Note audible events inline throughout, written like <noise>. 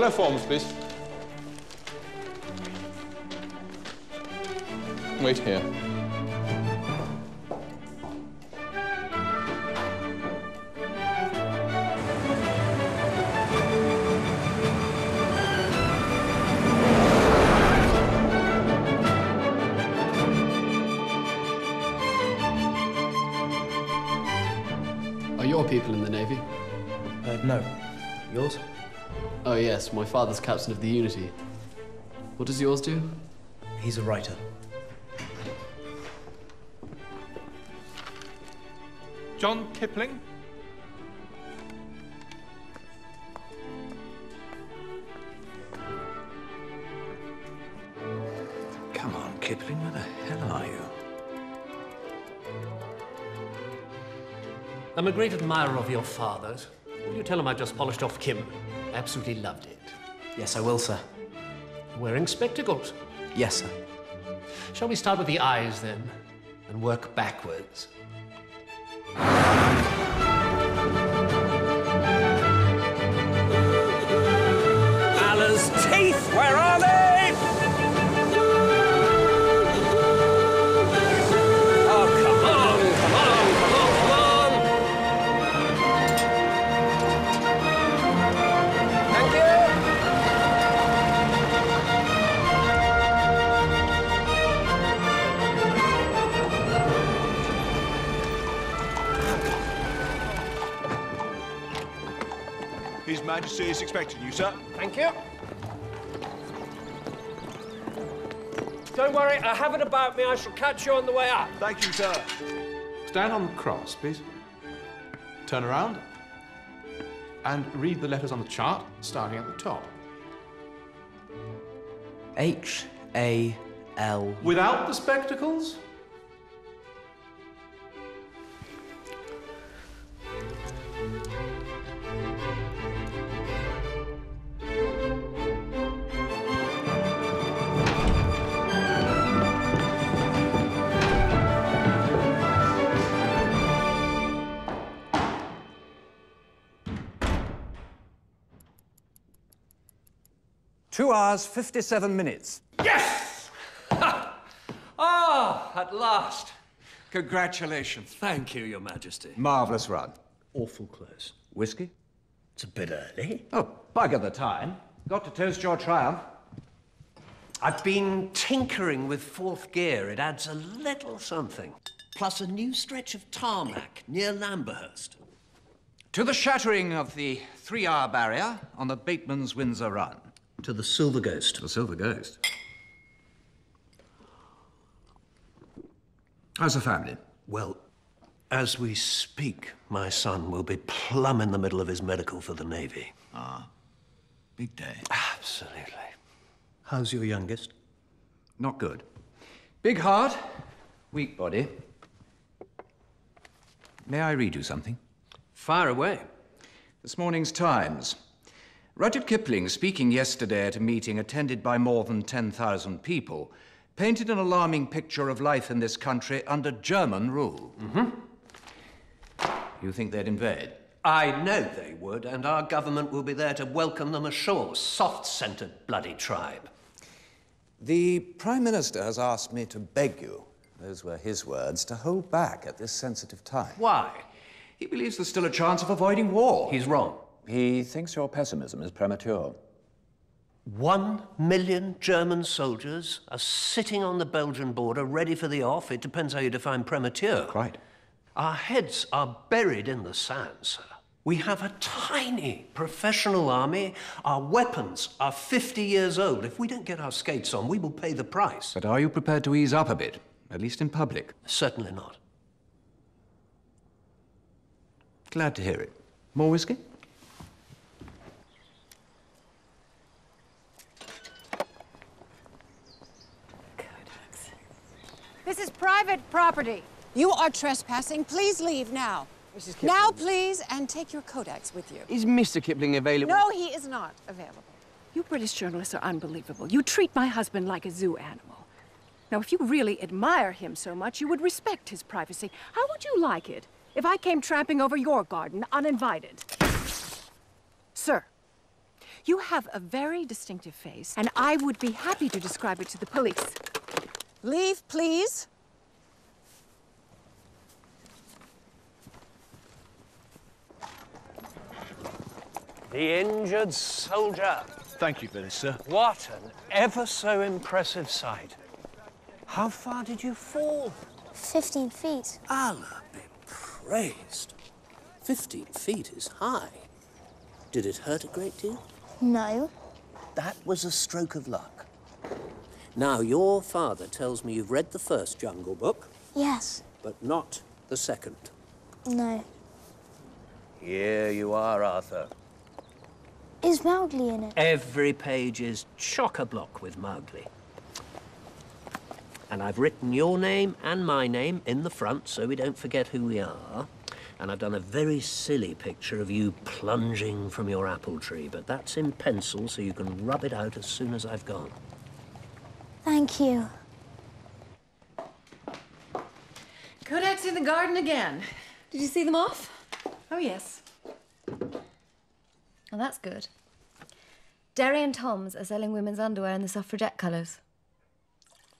telefone, My father's captain of the Unity. What does yours do? He's a writer. John Kipling? Come on, Kipling, where the hell are you? I'm a great admirer of your father's. Will you tell him I just polished off Kim? Absolutely loved it. Yes, I will, sir. Wearing spectacles. Yes, sir. Shall we start with the eyes then, and work backwards? Allah's teeth, where are they? His Majesty is expecting you, sir. Thank you. Don't worry, I have it about me. I shall catch you on the way up. Thank you, sir. Stand on the cross, please. Turn around. And read the letters on the chart, starting at the top. H A L. Without the spectacles? Two hours, 57 minutes. Yes! Ah, at last. Congratulations. Thank you, Your Majesty. Marvellous run. Awful close. Whiskey? It's a bit early. Oh, bugger the time. Got to toast your triumph. I've been tinkering with fourth gear. It adds a little something. Plus a new stretch of tarmac near Lamberhurst. To the shattering of the three-hour barrier on the Bateman's Windsor Run. To the Silver Ghost. The Silver Ghost. How's the family? Well, as we speak, my son will be plumb in the middle of his medical for the Navy. Ah, big day. Absolutely. How's your youngest? Not good. Big heart, weak body. May I read you something? Fire away. This morning's Times. Rudyard Kipling, speaking yesterday at a meeting attended by more than 10,000 people, painted an alarming picture of life in this country under German rule. Mm-hmm. You think they'd invade? I know they would, and our government will be there to welcome them ashore. Soft-centered bloody tribe. The Prime Minister has asked me to beg you, those were his words, to hold back at this sensitive time. Why? He believes there's still a chance of avoiding war. He's wrong. He thinks your pessimism is premature. One million German soldiers are sitting on the Belgian border ready for the off. It depends how you define premature. Quite. Our heads are buried in the sand, sir. We have a tiny professional army. Our weapons are 50 years old. If we don't get our skates on, we will pay the price. But are you prepared to ease up a bit, at least in public? Certainly not. Glad to hear it. More whiskey? This is private property. You are trespassing. Please leave now. Mrs. Kipling. Now, please, and take your Kodaks with you. Is Mr. Kipling available? No, he is not available. You British journalists are unbelievable. You treat my husband like a zoo animal. Now, if you really admire him so much, you would respect his privacy. How would you like it if I came tramping over your garden uninvited? Sir, You have a very distinctive face, and I would be happy to describe it to the police. Leave, please. The injured soldier. Thank you for sir. What an ever so impressive sight. How far did you fall? 15 feet. Allah be praised. 15 feet is high. Did it hurt a great deal? No. That was a stroke of luck. Now, your father tells me you've read the first Jungle Book, Yes. but not the second. No. Here you are, Arthur. Is Mowgli in it? Every page is chock-a-block with Mowgli. And I've written your name and my name in the front so we don't forget who we are. And I've done a very silly picture of you plunging from your apple tree, but that's in pencil so you can rub it out as soon as I've gone. Thank you. Kodak's in the garden again. Did you see them off? Oh, yes. Well, that's good. Derry and Tom's are selling women's underwear in the suffragette colours.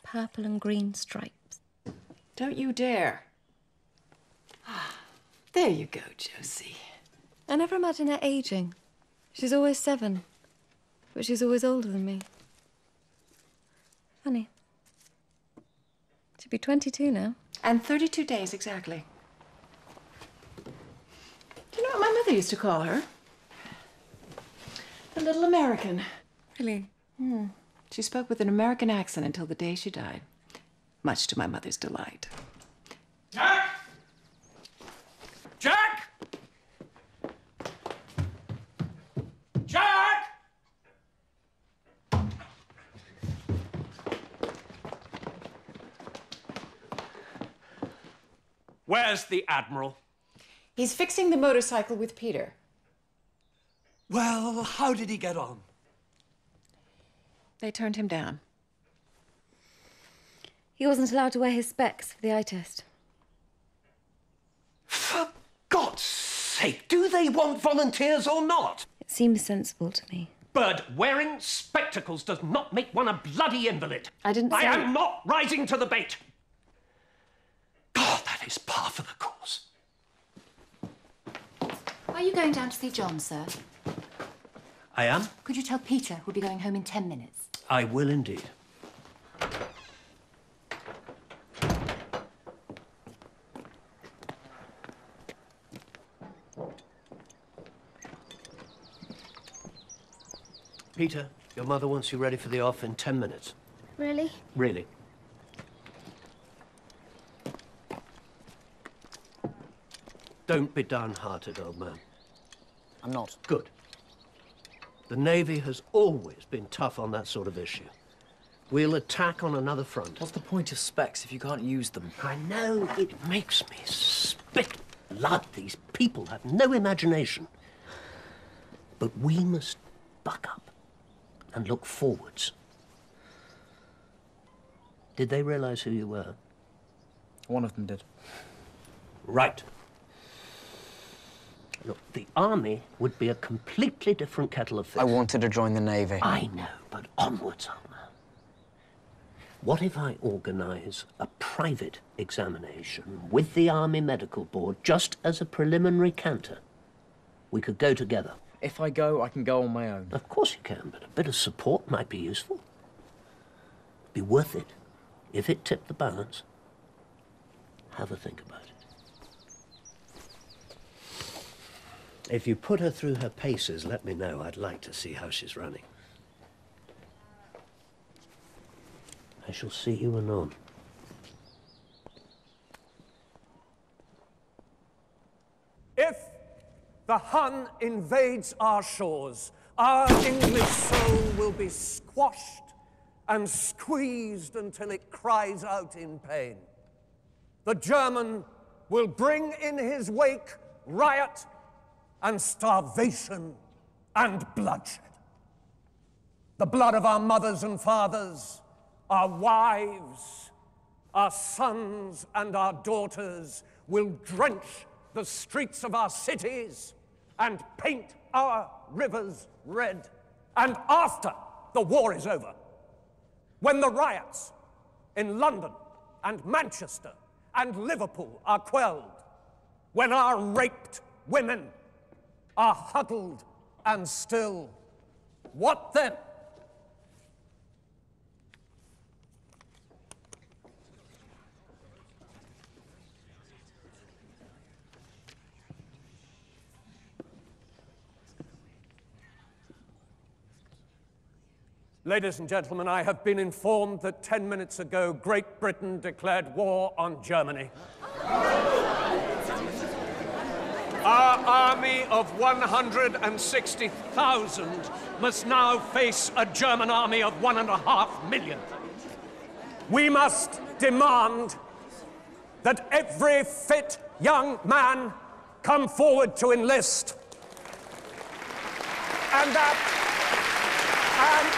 Purple and green stripes. Don't you dare. Ah. <sighs> There you go, Josie. I never imagine her aging. She's always seven, but she's always older than me. Funny. She'll be 22 now. And 32 days exactly. Do you know what my mother used to call her? The little American. Really? Hmm. She spoke with an American accent until the day she died, much to my mother's delight. Jack! Jack! Jack! Where's the Admiral? He's fixing the motorcycle with Peter. Well, how did he get on? They turned him down. He wasn't allowed to wear his specs for the eye test. For God's sake, do they want volunteers or not? It seems sensible to me. Bird, wearing spectacles does not make one a bloody invalid. I didn't I say- am not rising to the bait. God, that is par for the course. Are you going down to see John, sir? I am? Could you tell Peter we'll be going home in ten minutes? I will indeed. Peter, your mother wants you ready for the off in ten minutes. Really? Really? Don't be downhearted, old man. I'm not. Good. The Navy has always been tough on that sort of issue. We'll attack on another front. What's the point of specs if you can't use them? I know it makes me spit blood. These people have no imagination. But we must buck up and look forwards. Did they realize who you were? One of them did. Right. Look, the army would be a completely different kettle of fish. I wanted to join the Navy. I know, but onwards, old. What if I organize a private examination with the Army Medical Board just as a preliminary canter? We could go together. If I go, I can go on my own. Of course you can, but a bit of support might be useful. Be worth it. If it tipped the balance, have a think about it. If you put her through her paces, let me know. I'd like to see how she's running. I shall see you anon. If the Hun invades our shores, our English soul will be squashed and squeezed until it cries out in pain. The German will bring in his wake riot and starvation and bloodshed. The blood of our mothers and fathers, our wives, our sons and our daughters will drench the streets of our cities and paint our rivers red. and after the war is over, when the riots in London and Manchester and Liverpool are quelled, when our raped women are huddled and still, what then? Ladies and gentlemen, I have been informed that 10 minutes ago Great Britain declared war on Germany. Our army of 160,000 must now face a German army of one and a half million. We must demand that every fit young man come forward to enlist. And that, and,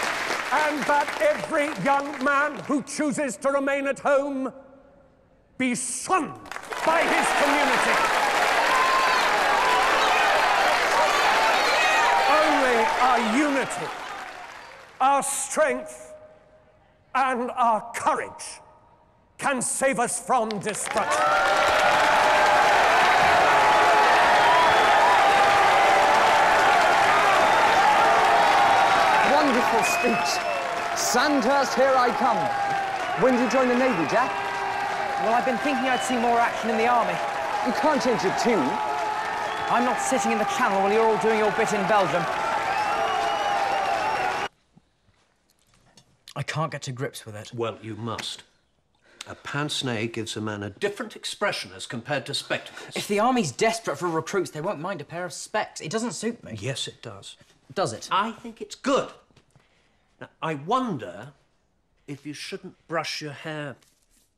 and that every young man who chooses to remain at home be shunned by his community. Only our unity, our strength, and our courage can save us from destruction. Wonderful speech. Sandhurst, here I come. When did you join the Navy, Jack? Well, I've been thinking I'd see more action in the Army. You can't change your tune. I'm not sitting in the Channel while you're all doing your bit in Belgium. I can't get to grips with it. Well, you must. A pince nez gives a man a different expression as compared to spectacles. If the Army's desperate for recruits, they won't mind a pair of specs. It doesn't suit me. Yes, it does. Does it? I think it's good. Now, I wonder if you shouldn't brush your hair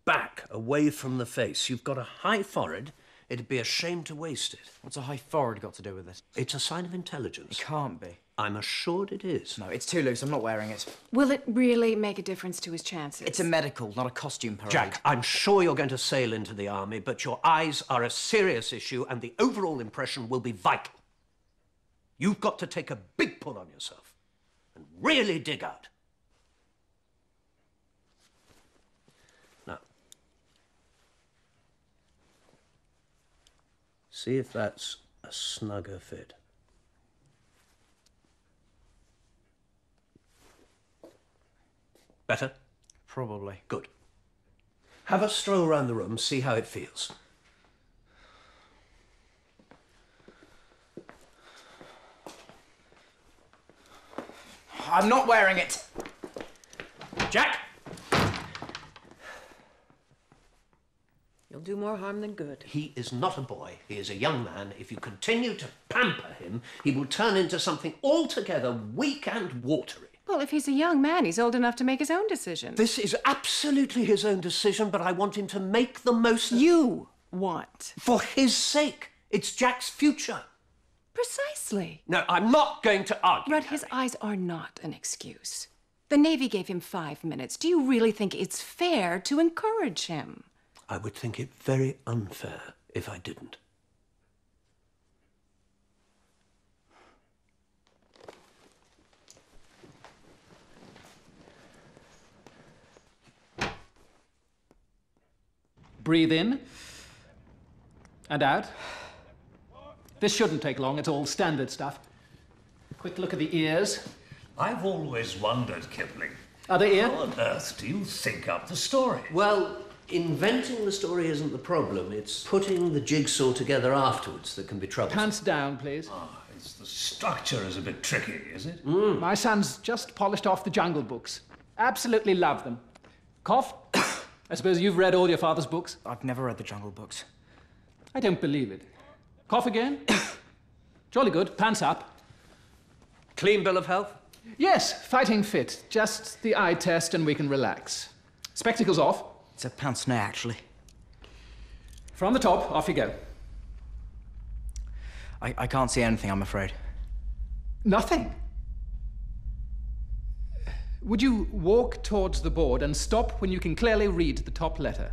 back away from the face. You've got a high forehead. It'd be a shame to waste it. What's a high forehead got to do with it? It's a sign of intelligence. It can't be. I'm assured it is. No, it's too loose. I'm not wearing it. Will it really make a difference to his chances? It's a medical, not a costume parade. Jack, I'm sure you're going to sail into the army, but your eyes are a serious issue and the overall impression will be vital. You've got to take a big pull on yourself and really dig out. Now, see if that's a snugger fit. Better? Probably. Good. Have a stroll around the room, see how it feels. I'm not wearing it. Jack! You'll do more harm than good. He is not a boy. He is a young man. If you continue to pamper him, he will turn into something altogether weak and watery. Well, if he's a young man, he's old enough to make his own decisions. This is absolutely his own decision, but I want him to make the most. You want. For his sake. It's Jack's future. Precisely. No, I'm not going to argue. Rudd, his eyes are not an excuse. The Navy gave him five minutes. Do you really think it's fair to encourage him? I would think it very unfair if I didn't. Breathe in and out. This shouldn't take long, it's all standard stuff. Quick look at the ears. I've always wondered, Kipling. Other ear? How on earth do you think up the story? Well, inventing the story isn't the problem. It's putting the jigsaw together afterwards that can be troublesome. Pants down, please. Ah, it's the structure is a bit tricky, is it? My son's just polished off the Jungle Books. Absolutely love them. Cough? I suppose you've read all your father's books? I've never read the Jungle Books. I don't believe it. Cough again? <coughs> Jolly good. Pants up. Clean bill of health? Yes, fighting fit. Just the eye test and we can relax. Spectacles off. It's a pince nez, actually. From the top, off you go. I, I can't see anything, I'm afraid. Nothing. Would you walk towards the board and stop when you can clearly read the top letter?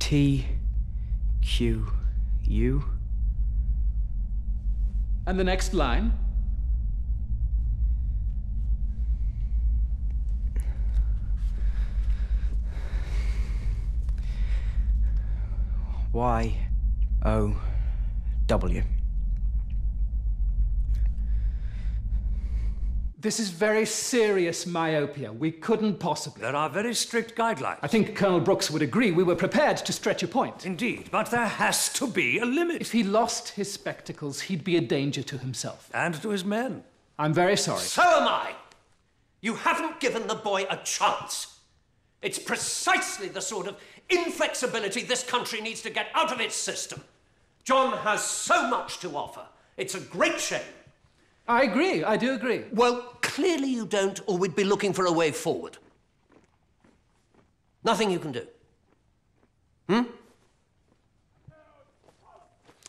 T Q U. And the next line? Y O W. This is very serious myopia. We couldn't possibly. There are very strict guidelines. I think Colonel Brooks would agree we were prepared to stretch a point. Indeed, but there has to be a limit. If he lost his spectacles, he'd be a danger to himself. And to his men. I'm very sorry. So am I. You haven't given the boy a chance. It's precisely the sort of inflexibility this country needs to get out of its system. John has so much to offer. It's a great shame. I agree. I do agree. Well, clearly you don't, or we'd be looking for a way forward. Nothing you can do. Hmm?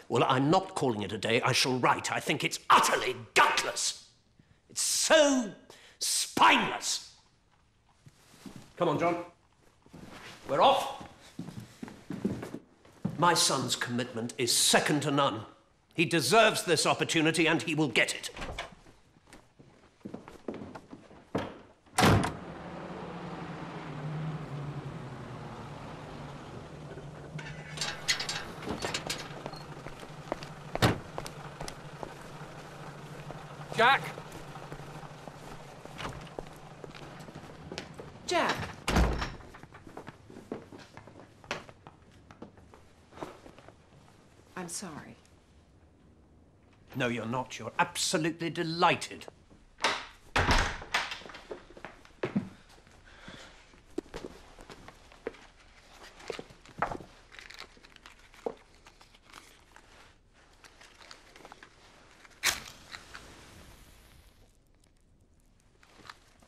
Well, I'm not calling it a day. I shall write. I think it's utterly gutless. It's so spineless. Come on, John. We're off. My son's commitment is second to none. He deserves this opportunity and he will get it. Jack? Jack. I'm sorry. No, you're not. You're absolutely delighted.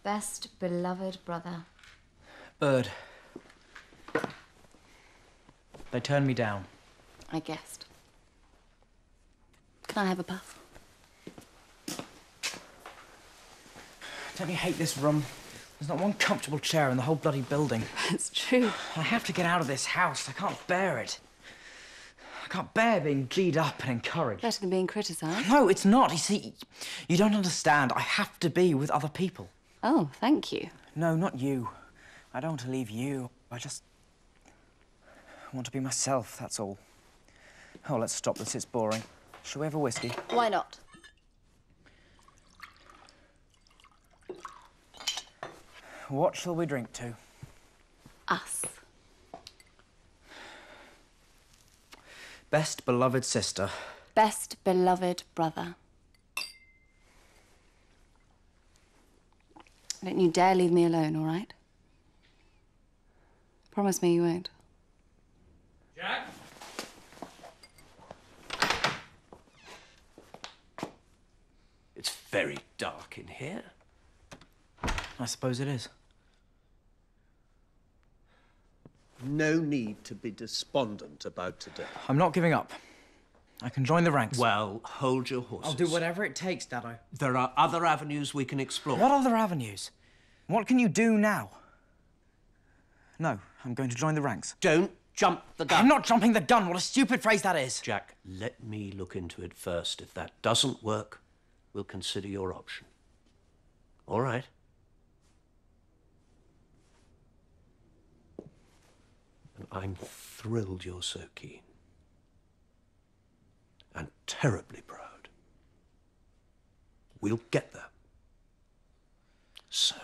Best beloved brother. Bird. They turned me down. I guessed. Can I have a puff? Don't you hate this room? There's not one comfortable chair in the whole bloody building. It's true. I have to get out of this house. I can't bear it. I can't bear being G'd up and encouraged. Better than being criticised. No, it's not. You see, you don't understand. I have to be with other people. Oh, thank you. No, not you. I don't want to leave you. I just want to be myself, that's all. Oh, let's stop this. It's boring. Shall we have a whiskey? Why not? What shall we drink to? Us. Best beloved sister. Best beloved brother. Don't you dare leave me alone, all right? Promise me you won't. Jack? Very dark in here. I suppose it is. No need to be despondent about today. I'm not giving up. I can join the ranks. Well, hold your horses. I'll do whatever it takes, Dado. There are other avenues we can explore. What other avenues? What can you do now? No, I'm going to join the ranks. Don't jump the gun. I'm not jumping the gun. What a stupid phrase that is. Jack, let me look into it first. If that doesn't work, we'll consider your option. All right? And I'm thrilled you're so keen. And terribly proud. We'll get there. So.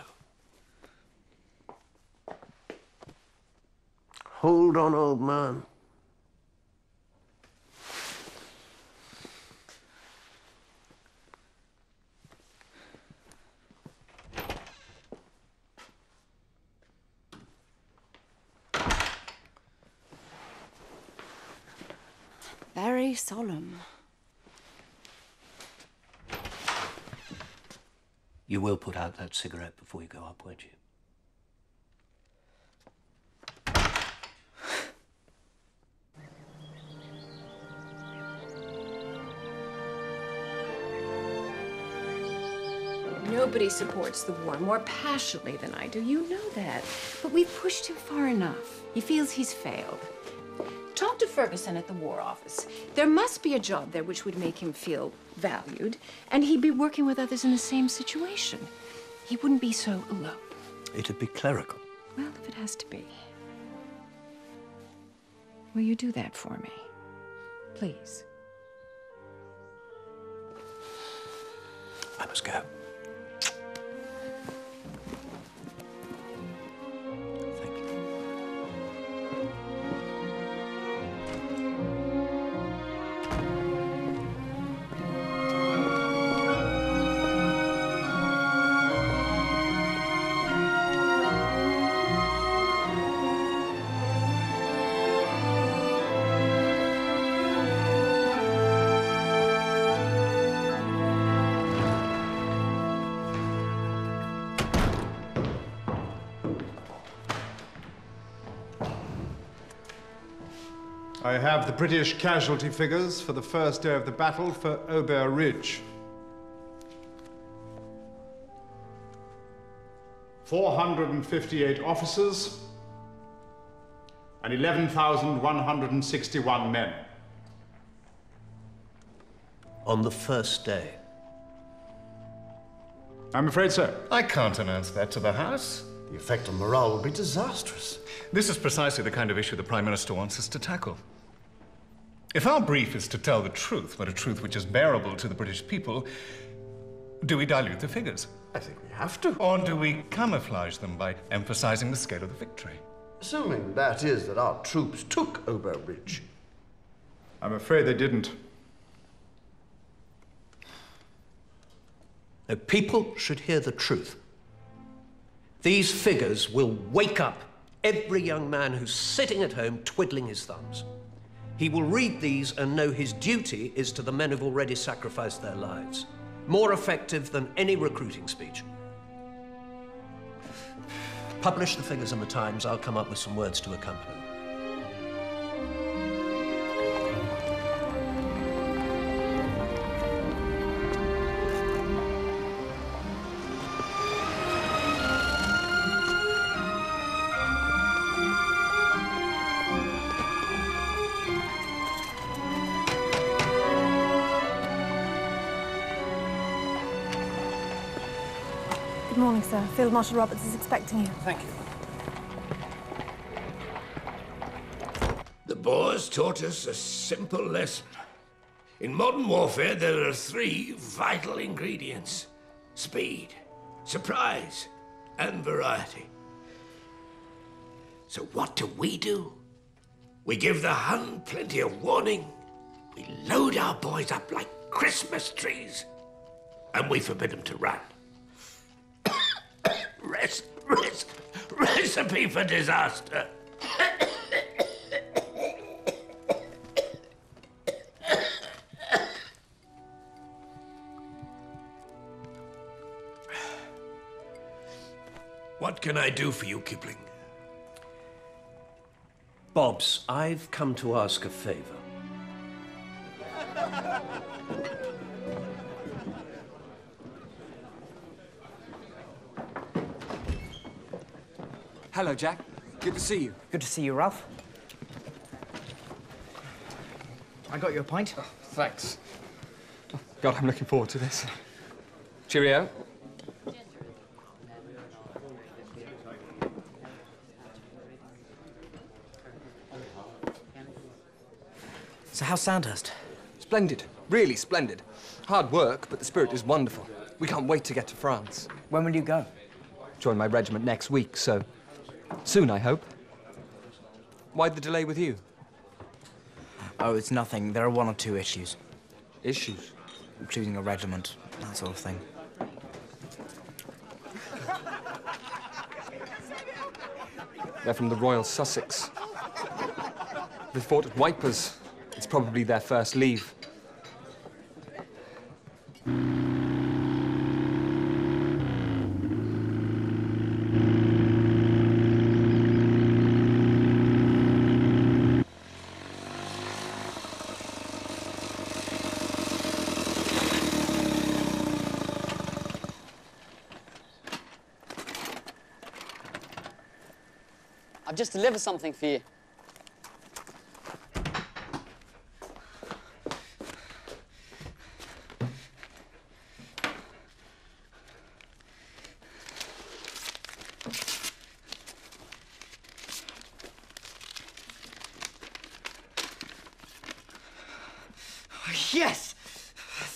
Hold on, old man. Very solemn. You will put out that cigarette before you go up, won't you? Nobody supports the war more passionately than I do. You know that. But we've pushed him far enough. He feels he's failed. Ferguson at the War Office. There must be a job there which would make him feel valued, and he'd be working with others in the same situation. He wouldn't be so alone. It'd be clerical. Well, if it has to be. Will you do that for me? Please. I must go. I have the British casualty figures for the first day of the battle for Aubers Ridge. 458 officers and 11,161 men. On the first day. I'm afraid so. I can't announce that to the House. The effect on morale will be disastrous. This is precisely the kind of issue the Prime Minister wants us to tackle. If our brief is to tell the truth, but a truth which is bearable to the British people, do we dilute the figures? I think we have to. Or do we camouflage them by emphasizing the scale of the victory? Assuming that is that our troops took Aubers Ridge. I'm afraid they didn't. The people should hear the truth. These figures will wake up every young man who's sitting at home twiddling his thumbs. He will read these and know his duty is to the men who've already sacrificed their lives. More effective than any recruiting speech. Publish the figures in the Times. I'll come up with some words to accompany. Good morning, sir. Field Marshal Roberts is expecting you. Thank you. The Boers taught us a simple lesson. In modern warfare, there are three vital ingredients speed, surprise, and variety. So, what do we do? We give the Hun plenty of warning, we load our boys up like Christmas trees, and we forbid them to run. Rest, recipe for disaster. What can I do for you, Kipling? Bobs, I've come to ask a favor. Hello, Jack. Good to see you. Good to see you, Ralph. I got you a pint. Oh, thanks. God, I'm looking forward to this. Cheerio. So how's Sandhurst? Splendid. Really splendid. Hard work, but the spirit is wonderful. We can't wait to get to France. When will you go? Join my regiment next week, so soon, I hope. Why the delay with you? Oh, it's nothing. There are one or two issues. Issues? Choosing a regiment, that sort of thing. They're from the Royal Sussex. They fought at Wipers. It's probably their first leave. have something for you. Oh, yes!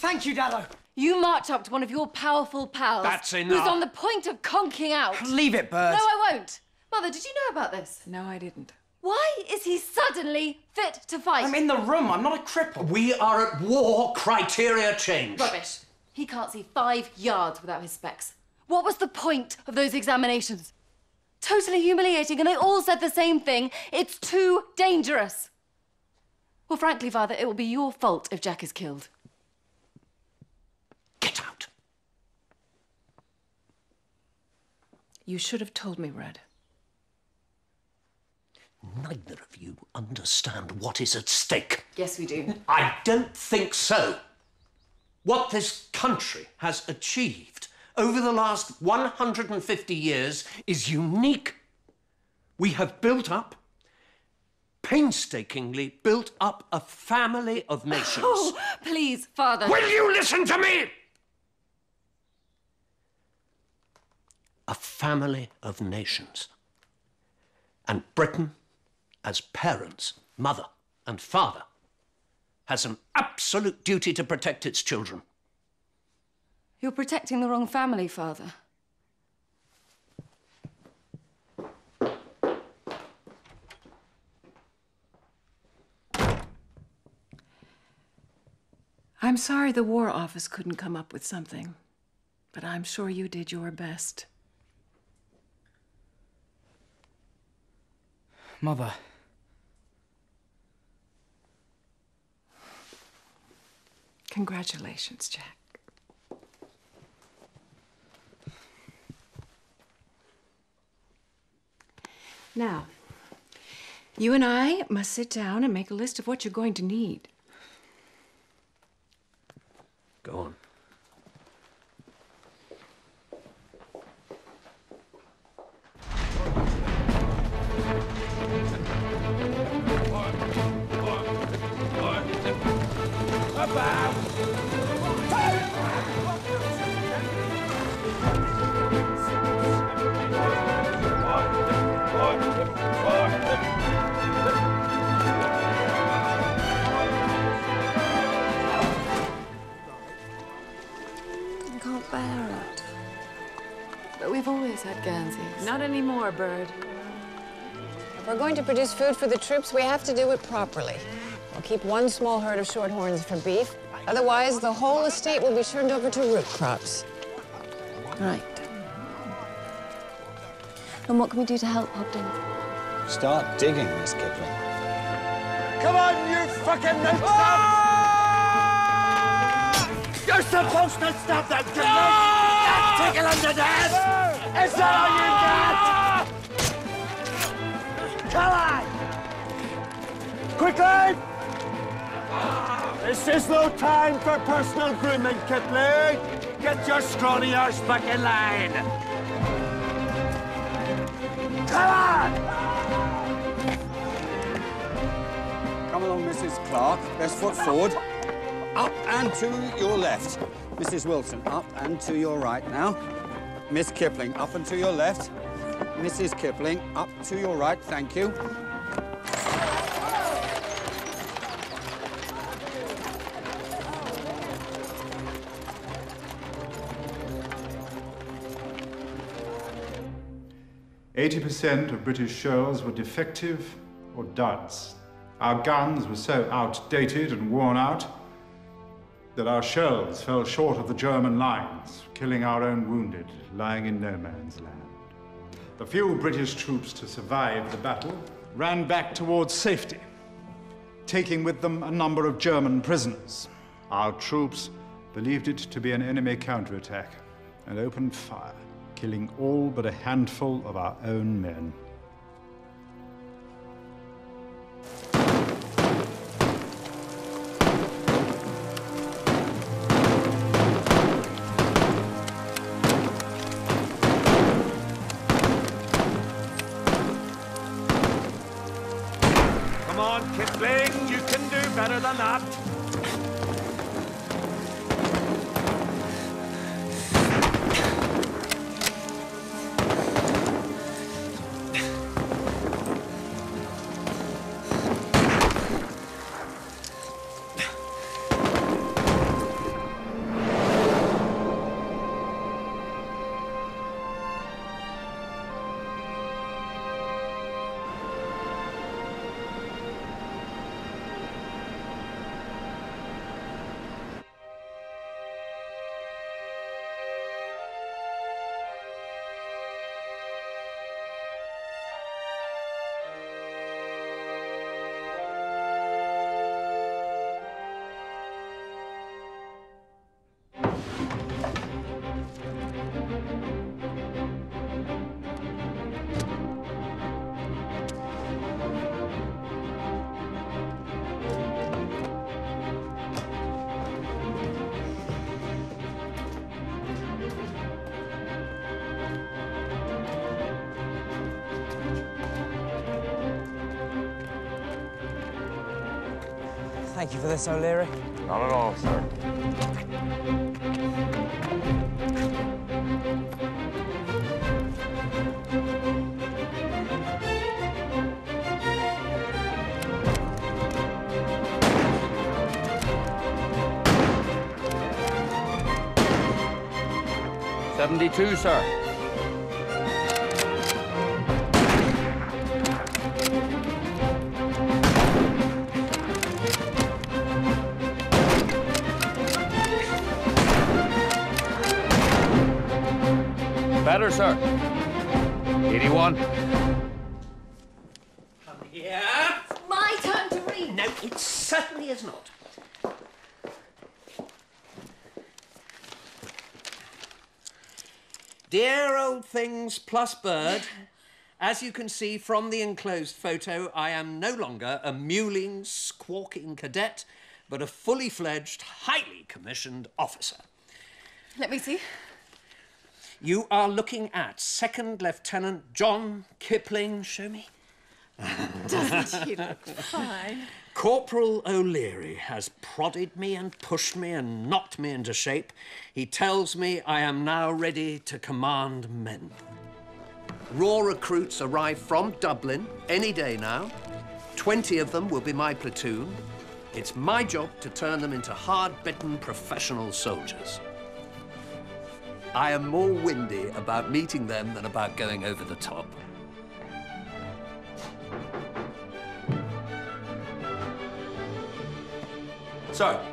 Thank you, Dallow. You march up to one of your powerful pals. That's enough. Who's on the point of conking out. Leave it, Bert. No, I won't. Mother, did you know about this? No, I didn't. Why is he suddenly fit to fight? I'm in the room. I'm not a cripple. We are at war. Criteria change. Rubbish. He can't see five yards without his specs. What was the point of those examinations? Totally humiliating, and they all said the same thing. It's too dangerous. Well, frankly, Father, it will be your fault if Jack is killed. Get out. You should have told me, Red. Neither of you understand what is at stake. Yes, we do. <laughs> I don't think so. What this country has achieved over the last 150 years is unique. We have built up, painstakingly built up, a family of <gasps> nations. Oh, please, Father. Will you listen to me? A family of nations. And Britain, as parents, mother, and father, has an absolute duty to protect its children. You're protecting the wrong family, Father. I'm sorry the War Office couldn't come up with something, but I'm sure you did your best. Mother. Congratulations, Jack. Now, you and I must sit down and make a list of what you're going to need. Go on. I always had Guernseys. Not anymore, Bird. If we're going to produce food for the troops, we have to do it properly. We'll keep one small herd of shorthorns for beef. Otherwise, the whole estate will be turned over to root crops. Right. And what can we do to help, Hobden? Start digging, Miss Kipling. Come on, you fucking nuts! Ah! You're supposed to stop that, Kipling! Ah! That tickle under death! Is that all you got? Come on! Quickly! This is no time for personal grooming, Kipling! Get your scrawny arse back in line! Come on! Come along, Mrs. Clark. Best foot forward. Up and to your left. Mrs. Wilson, up and to your right now. Miss Kipling, up and to your left. Mrs. Kipling, up to your right. Thank you. Eighty percent of British shells were defective or duds. Our guns were so outdated and worn out that our shells fell short of the German lines, killing our own wounded lying in no man's land. The few British troops to survive the battle ran back towards safety, taking with them a number of German prisoners. Our troops believed it to be an enemy counterattack and opened fire, killing all but a handful of our own men. Thank you for this, O'Leary. Not at all, sir. Seventy-two, sir. Better, sir. Eighty-one. Yeah? My turn to read. No, it certainly is not. Dear old things plus bird, as you can see from the enclosed photo, I am no longer a mewling, squawking cadet, but a fully fledged, highly commissioned officer. Let me see. You are looking at Second Lieutenant John Kipling. Show me. Doesn't he look fine? Corporal O'Leary has prodded me and pushed me and knocked me into shape. He tells me I am now ready to command men. Raw recruits arrive from Dublin any day now. Twenty of them will be my platoon. It's my job to turn them into hard-bitten professional soldiers. I am more windy about meeting them than about going over the top. Sir,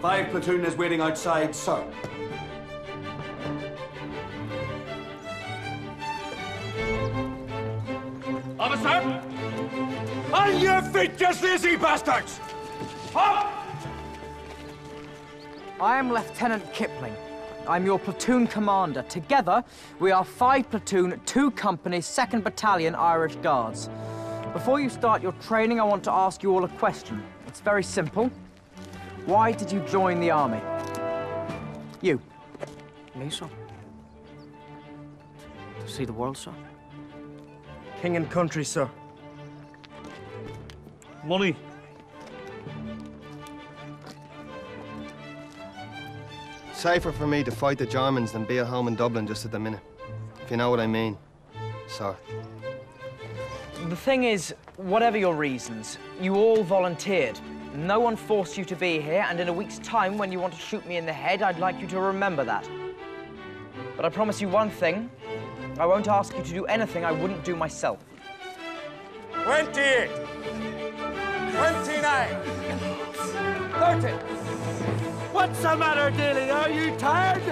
five platoon is waiting outside, sir. Officer! On your feet, you lazy bastards! Up! I am Lieutenant Kipling. I'm your platoon commander. Together, we are five platoon, two companies, 2nd Battalion Irish Guards. Before you start your training, I want to ask you all a question. It's very simple. Why did you join the army? You. Me, sir? To see the world, sir? King and country, sir. Money. Safer for me to fight the Germans than be at home in Dublin just at the minute. If you know what I mean, sir. The thing is, whatever your reasons, you all volunteered. No one forced you to be here, and in a week's time, when you want to shoot me in the head, I'd like you to remember that. But I promise you one thing. I won't ask you to do anything I wouldn't do myself. 28. 29. 30. What's the matter, Dilly? Are you tired?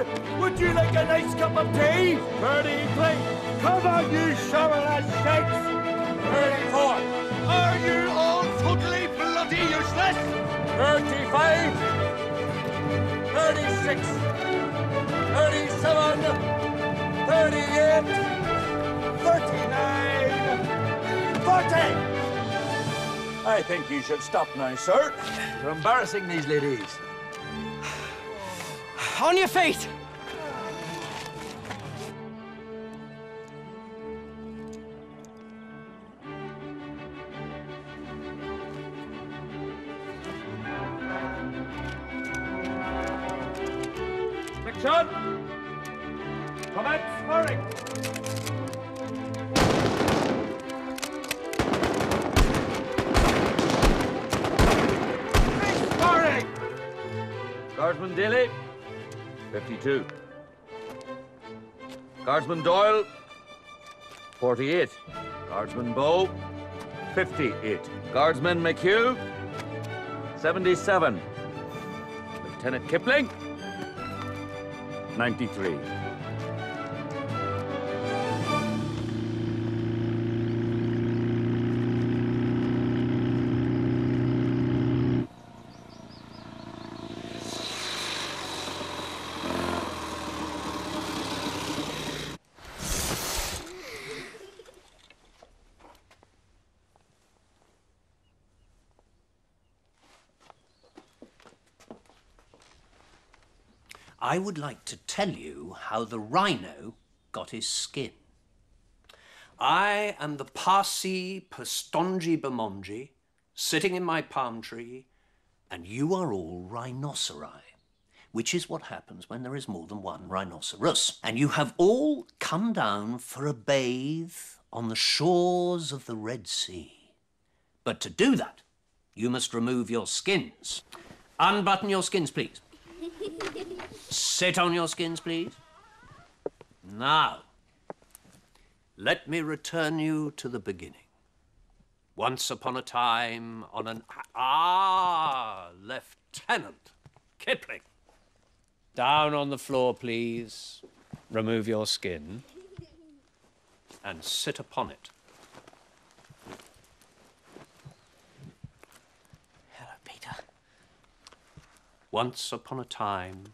Would you like a nice cup of tea? 33. Come on, you shower-ass shakes. 34. Are you all totally bloody useless? 35. 36. 37. 38. 39. 40. I think you should stop now, sir. You're embarrassing these ladies. On your feet! Guardsman Doyle, 48. Guardsman Bow, 58. Guardsman McHugh, 77. Lieutenant Kipling, 93. I would like to tell you how the rhino got his skin. I am the Parsi Pestonjee Bomonjee, sitting in my palm tree, And you are all rhinoceri, which is what happens when there is more than one rhinoceros. And you have all come down for a bathe on the shores of the Red Sea. But to do that, you must remove your skins. Unbutton your skins, please. <laughs> Sit on your skins, please. Now, let me return you to the beginning. Once upon a time, on an. Ah, Lieutenant Kipling. Down on the floor, please. Remove your skin. And sit upon it. Hello, Peter. Once upon a time,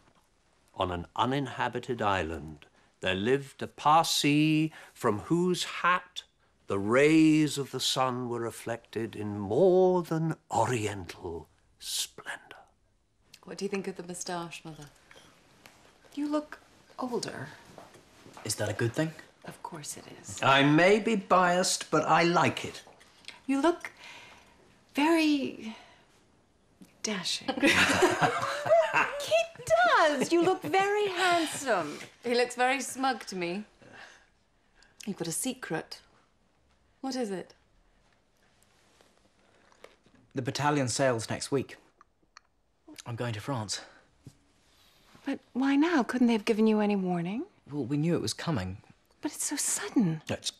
on an uninhabited island, there lived a Parsee from whose hat the rays of the sun were reflected in more than oriental splendor. What do you think of the moustache, Mother? You look older. Is that a good thing? Of course it is. I may be biased, but I like it. You look very dashing. <laughs> He does. You look very handsome. He looks very smug to me. You've got a secret. What is it? The battalion sails next week. I'm going to France. But why now? Couldn't they have given you any warning? Well, we knew it was coming. But it's so sudden. That's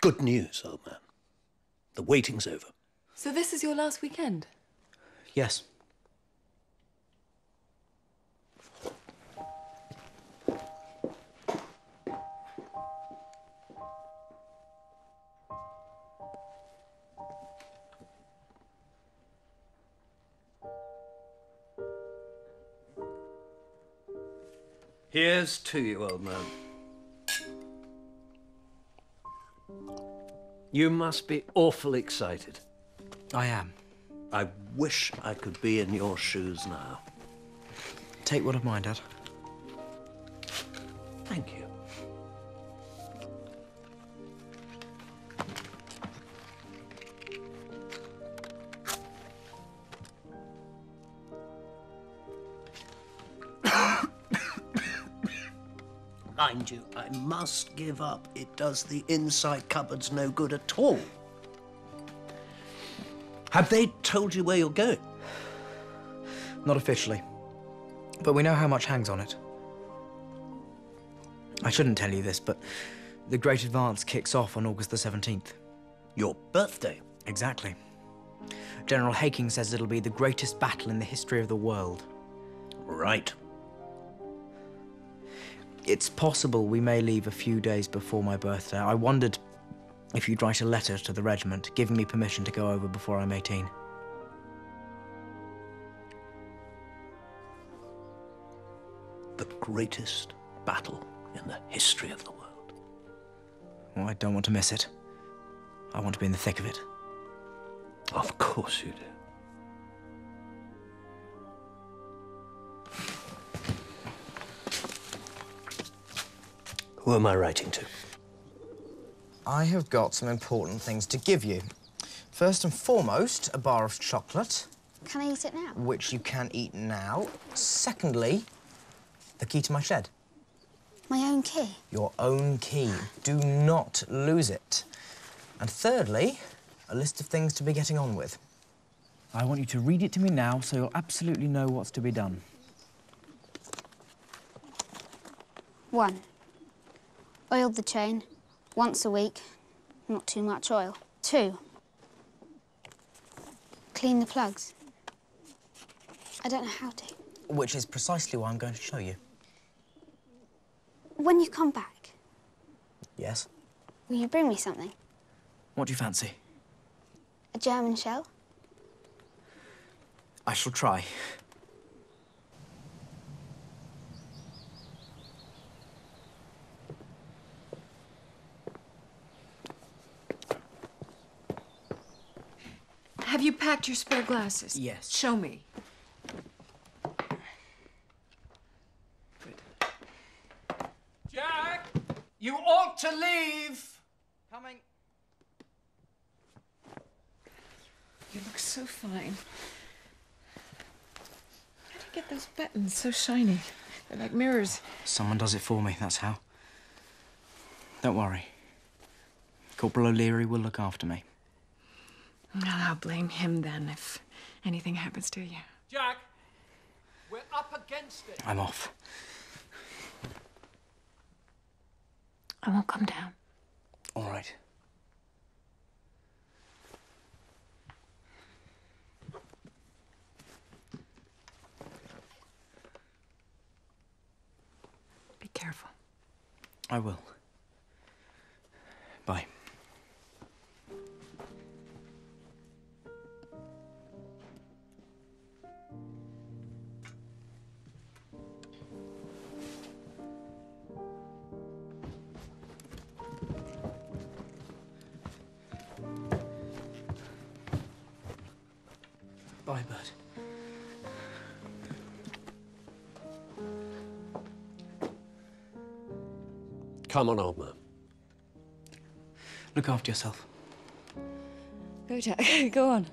good news, old man. The waiting's over. So this is your last weekend? Yes. Here's to you, old man. You must be awful excited. I am. I wish I could be in your shoes now. Take one of mine, Dad. Thank you. Must give up. It does the inside cupboards no good at all. Have they told you where you're going? Not officially. But we know how much hangs on it. I shouldn't tell you this, but the Great Advance kicks off on August the 17th. Your birthday? Exactly. General Haking says it'll be the greatest battle in the history of the world. Right. It's possible we may leave a few days before my birthday. I wondered if you'd write a letter to the regiment giving me permission to go over before I'm 18. The greatest battle in the history of the world. Well, I don't want to miss it. I want to be in the thick of it. Of course you do. Who am I writing to? I have got some important things to give you. First and foremost, a bar of chocolate, Can I eat it now? which you can eat now. Secondly, the key to my shed. My own key. Your own key. Do not lose it. And thirdly, a list of things to be getting on with. I want you to read it to me now so you'll absolutely know what's to be done. One. Oil the chain once a week. Not too much oil. Two. Clean the plugs. I don't know how to. Which is precisely why I'm going to show you. When you come back, Yes? will you bring me something? What do you fancy? A German shell? I shall try. Have you packed your spare glasses? Yes. Show me. Jack, you ought to leave. Coming. You look so fine. How do you get those buttons so shiny. They're like mirrors. Someone does it for me, that's how. Don't worry. Corporal O'Leary will look after me. Well, I'll blame him then if anything happens to you. Jack, we're up against it. I'm off. I won't come down. All right. Be careful. I will. Bye. Bye, Bert. Come on, old man. Look after yourself. Go, Jack. <laughs> Go on.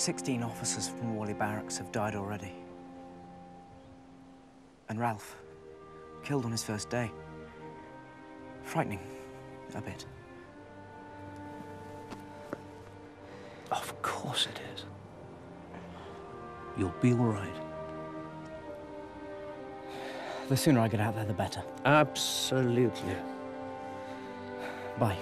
16 officers from Warley Barracks have died already. And Ralph, killed on his first day. Frightening, a bit. Of course it is. You'll be all right. The sooner I get out there, the better. Absolutely. Bye.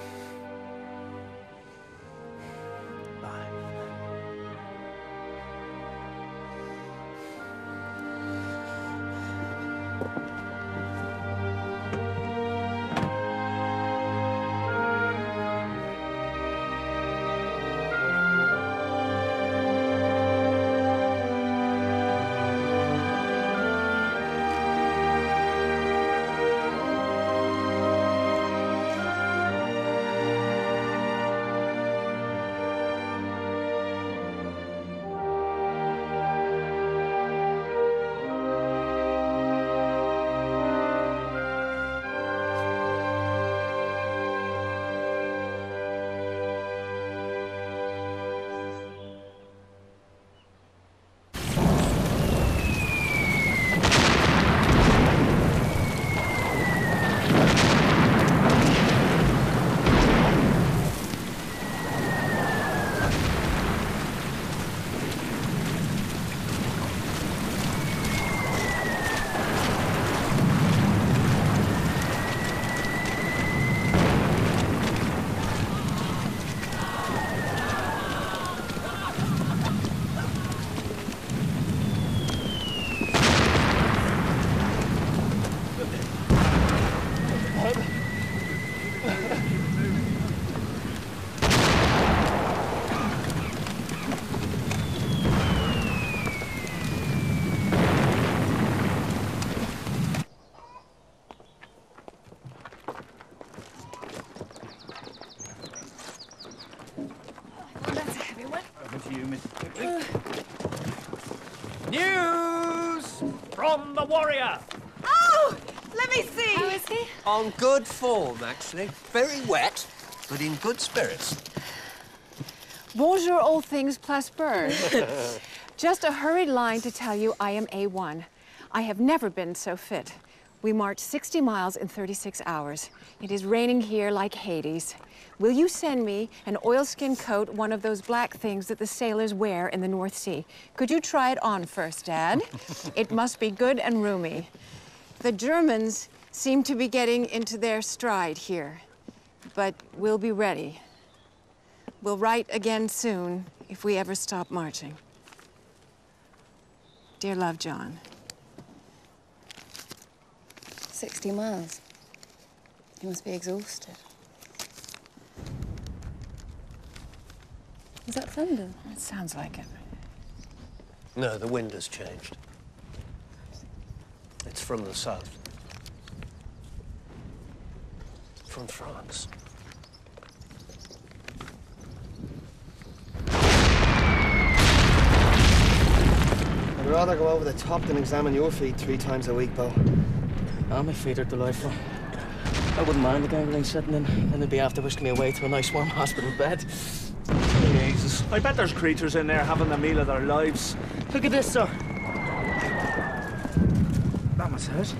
On good form, actually. Very wet, but in good spirits. Bonjour, all things plus bird. <laughs> Just a hurried line to tell you I am A1. I have never been so fit. We marched 60 miles in 36 hours. It is raining here like Hades. Will you send me an oilskin coat, one of those black things that the sailors wear in the North Sea? Could you try it on first, Dad? <laughs> it must be good and roomy. The Germans seem to be getting into their stride here, but we'll be ready. We'll write again soon if we ever stop marching. Dear love, John. 60 miles. You must be exhausted. Is that thunder? It sounds like it. No, the wind has changed. It's from the south. From France. I'd rather go over the top than examine your feet three times a week, Bo. Oh, my feet are delightful. I wouldn't mind the gangrene setting in, then they'd be after whisking me away to a nice warm <laughs> hospital bed. Jesus. I bet there's creatures in there having the meal of their lives. Look at this, sir. That must hurt.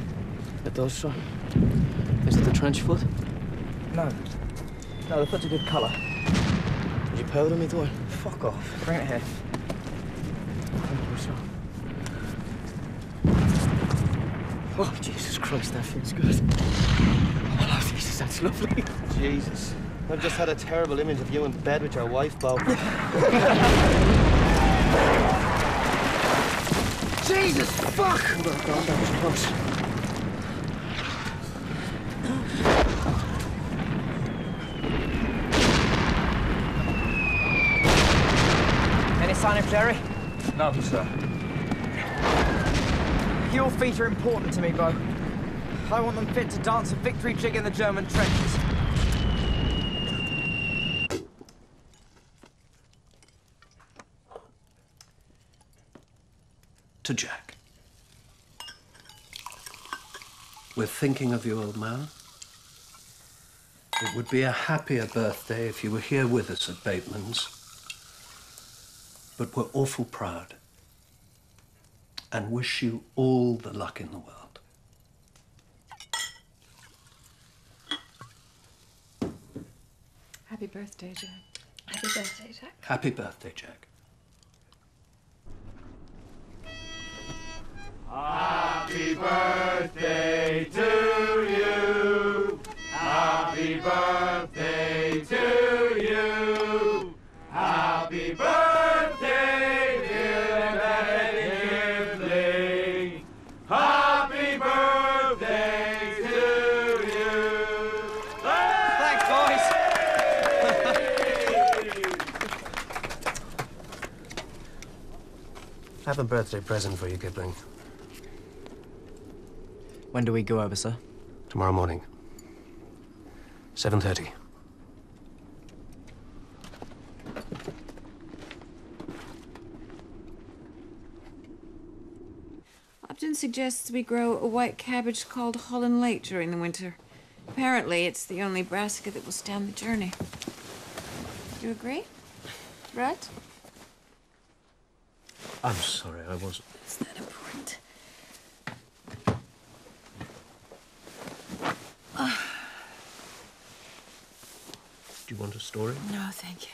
It does, sir. Is it the trench foot? No. No, the foot's a good colour. Did you powder me, Doyle? Fuck off. Bring it here. Thank you, sir. Oh, Jesus Christ, that feels good. Oh, Jesus, that's lovely. Jesus. I've just had a terrible image of you in bed with your wife, Bo. <laughs> Jesus, fuck! Oh, God, that was close. Any sign of sir. Your feet are important to me, Bo. I want them fit to dance a victory jig in the German trenches. To Jack. We're thinking of you, old man. It would be a happier birthday if you were here with us at Bateman's. But we're awful proud and wish you all the luck in the world. Happy birthday, Jack. Happy birthday, Jack. Happy birthday, Jack. Happy birthday to you. Happy birthday to you. Have a birthday present for you, Kipling. When do we go over, sir? Tomorrow morning. 7.30. Upton suggests we grow a white cabbage called Holland Late during the winter. Apparently, it's the only brassica that will stand the journey. You agree? Right? I'm sorry, I wasn't. It's that important. Do you want a story? No, thank you.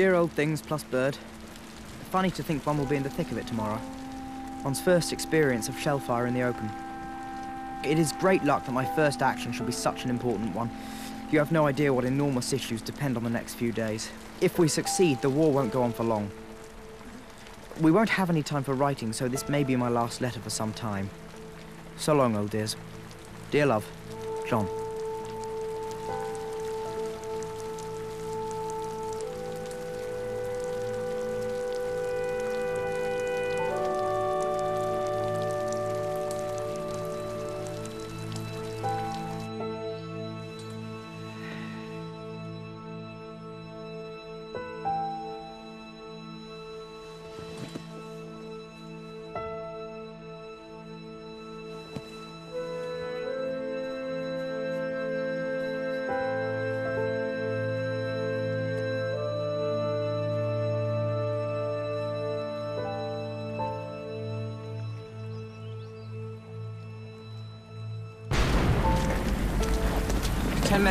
Dear old things plus bird. Funny to think one will be in the thick of it tomorrow. One's first experience of shellfire in the open. It is great luck that my first action shall be such an important one. You have no idea what enormous issues depend on the next few days. If we succeed, the war won't go on for long. We won't have any time for writing, so this may be my last letter for some time. So long, old dears. Dear love, John.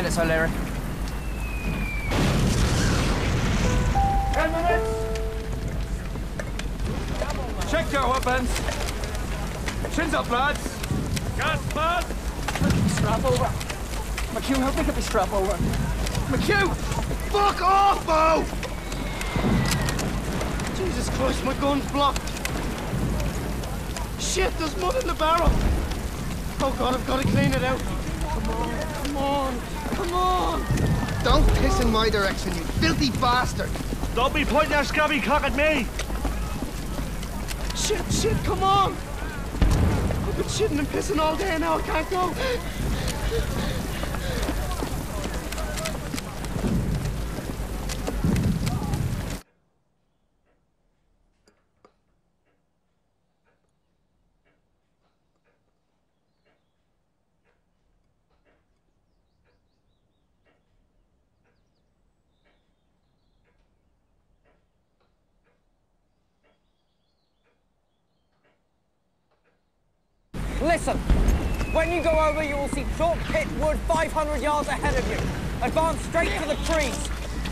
Minutes, O'Leary. Bastard. Don't be pointing your scabby cock at me! Shit, shit, come on. I've been shitting and pissing all day now, I can't go. Listen, when you go over, you will see chalk pit wood 500 yards ahead of you. Advance straight to the trees.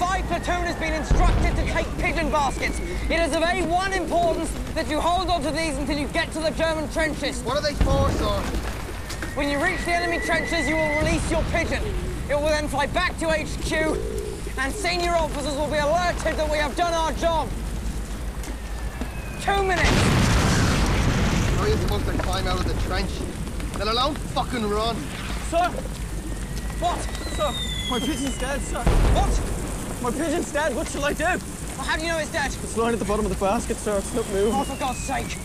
Five platoon has been instructed to take pigeon baskets. It is of A1 importance that you hold on to these until you get to the German trenches. What are they for, sir? When you reach the enemy trenches, you will release your pigeon. It will then fly back to HQ, and senior officers will be alerted that we have done our job. Two minutes. How are you supposed to climb out of the trench? Let alone fucking run. Sir? What? Sir? My pigeon's dead, sir. What? My pigeon's dead. What shall I do? Well, how do you know it's dead? It's lying at the bottom of the basket, sir. It's not moving. Oh, for God's sake.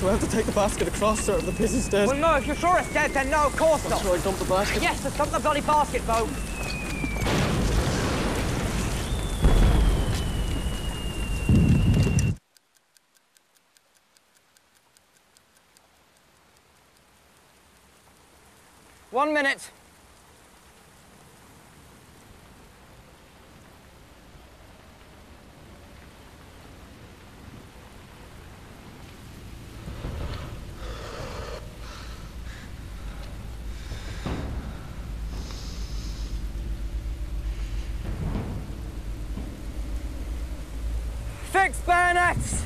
Do I have to take the basket across, sir? If the pigeon's dead. Well, no, if you're sure it's dead, then no, of course not. Shall I dump the basket? Yes, just dump the bloody basket, Bo. One minute. Fix bayonets!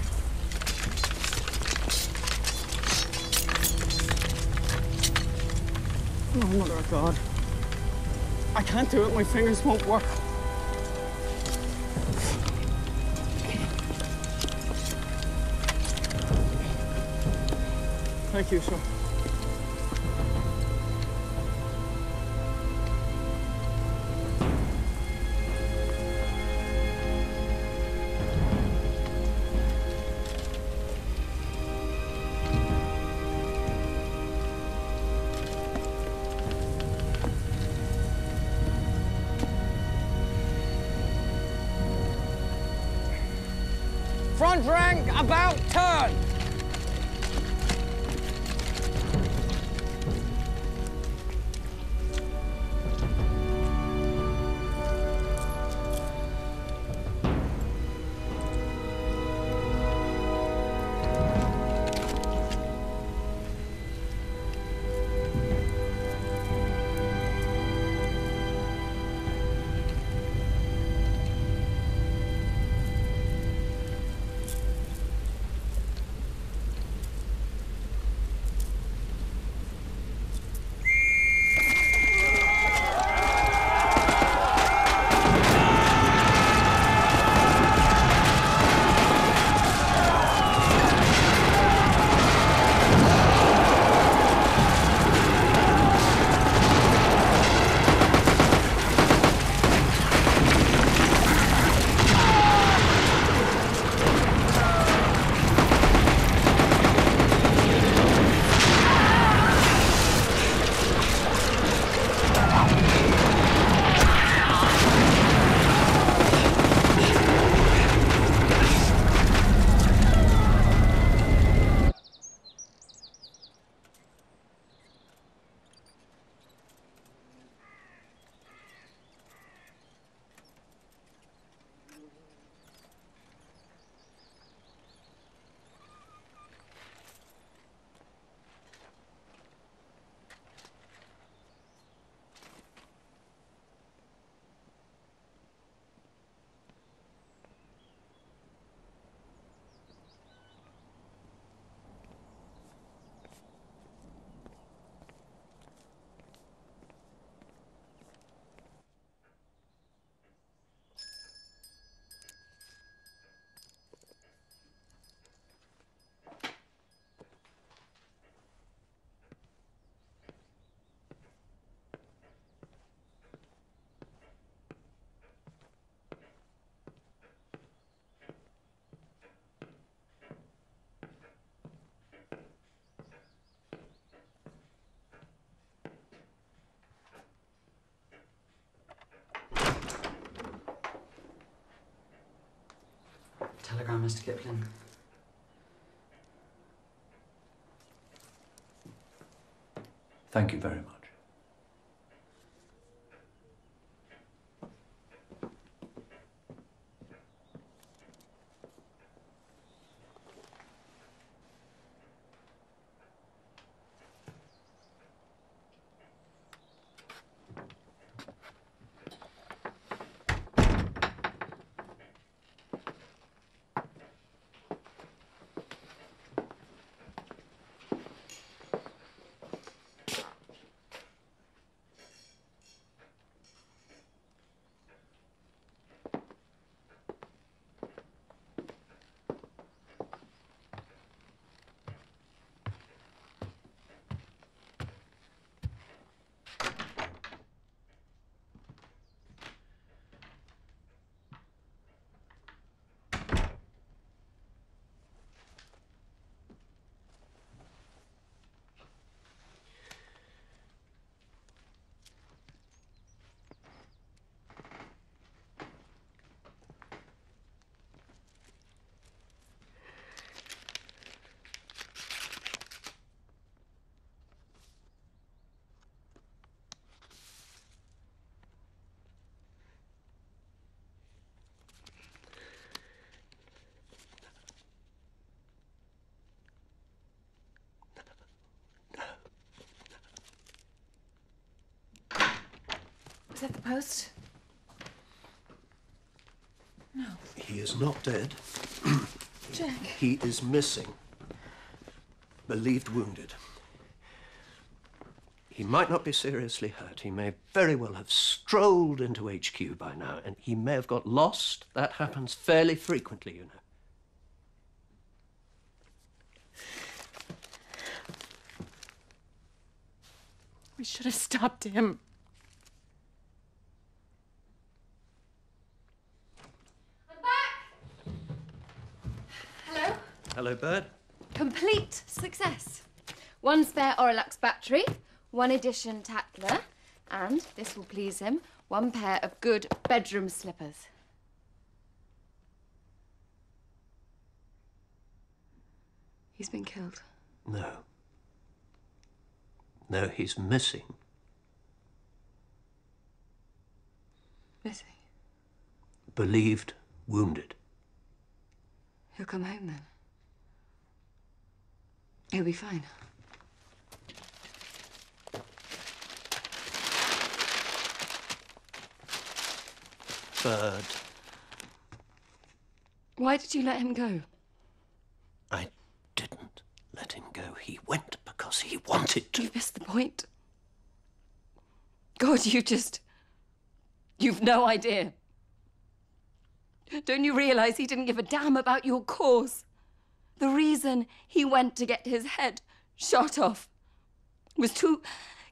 Oh, mother of God. I can't do it. My fingers won't work. Thank you, sir. Mr. Kipling. Thank you very much. Is that the post? No. He is not dead. <clears throat> Jack. He is missing. Believed wounded. He might not be seriously hurt. He may very well have strolled into HQ by now, and he may have got lost. That happens fairly frequently, you know. We should have stopped him. Hello? Hello, Bird. Complete success. One spare Orilux battery, one edition Tatler, and, this will please him, one pair of good bedroom slippers. He's been killed. No. No, he's missing. Missing. Believed wounded. He'll come home then. He'll be fine. Bird. Why did you let him go? I didn't let him go. He went because he wanted to. You missed the point. God, you just. You've no idea. Don't you realize he didn't give a damn about your cause? The reason he went to get his head shot off was to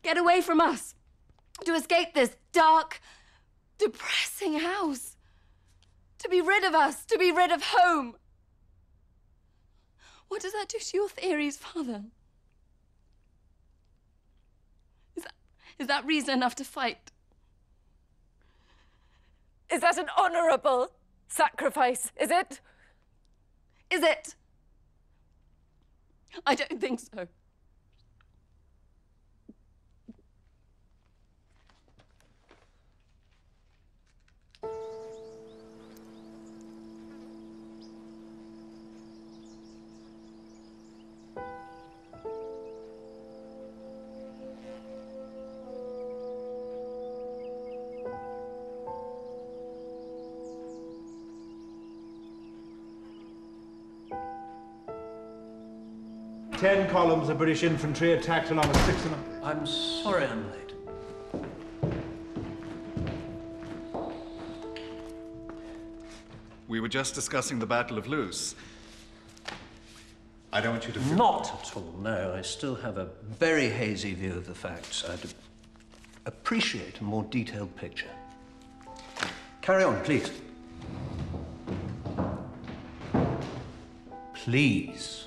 get away from us, to escape this dark, depressing house, to be rid of us, to be rid of home. What does that do to your theories, Father? Is that, is that reason enough to fight? Is that an honorable sacrifice, is it? Is it? <laughs> I don't think so. Ten columns of British infantry attacked along a six and a... I'm sorry I'm late. We were just discussing the Battle of Loos. I don't want you to feel... Not at all, no. I still have a very hazy view of the facts. I'd appreciate a more detailed picture. Carry on, please. Please.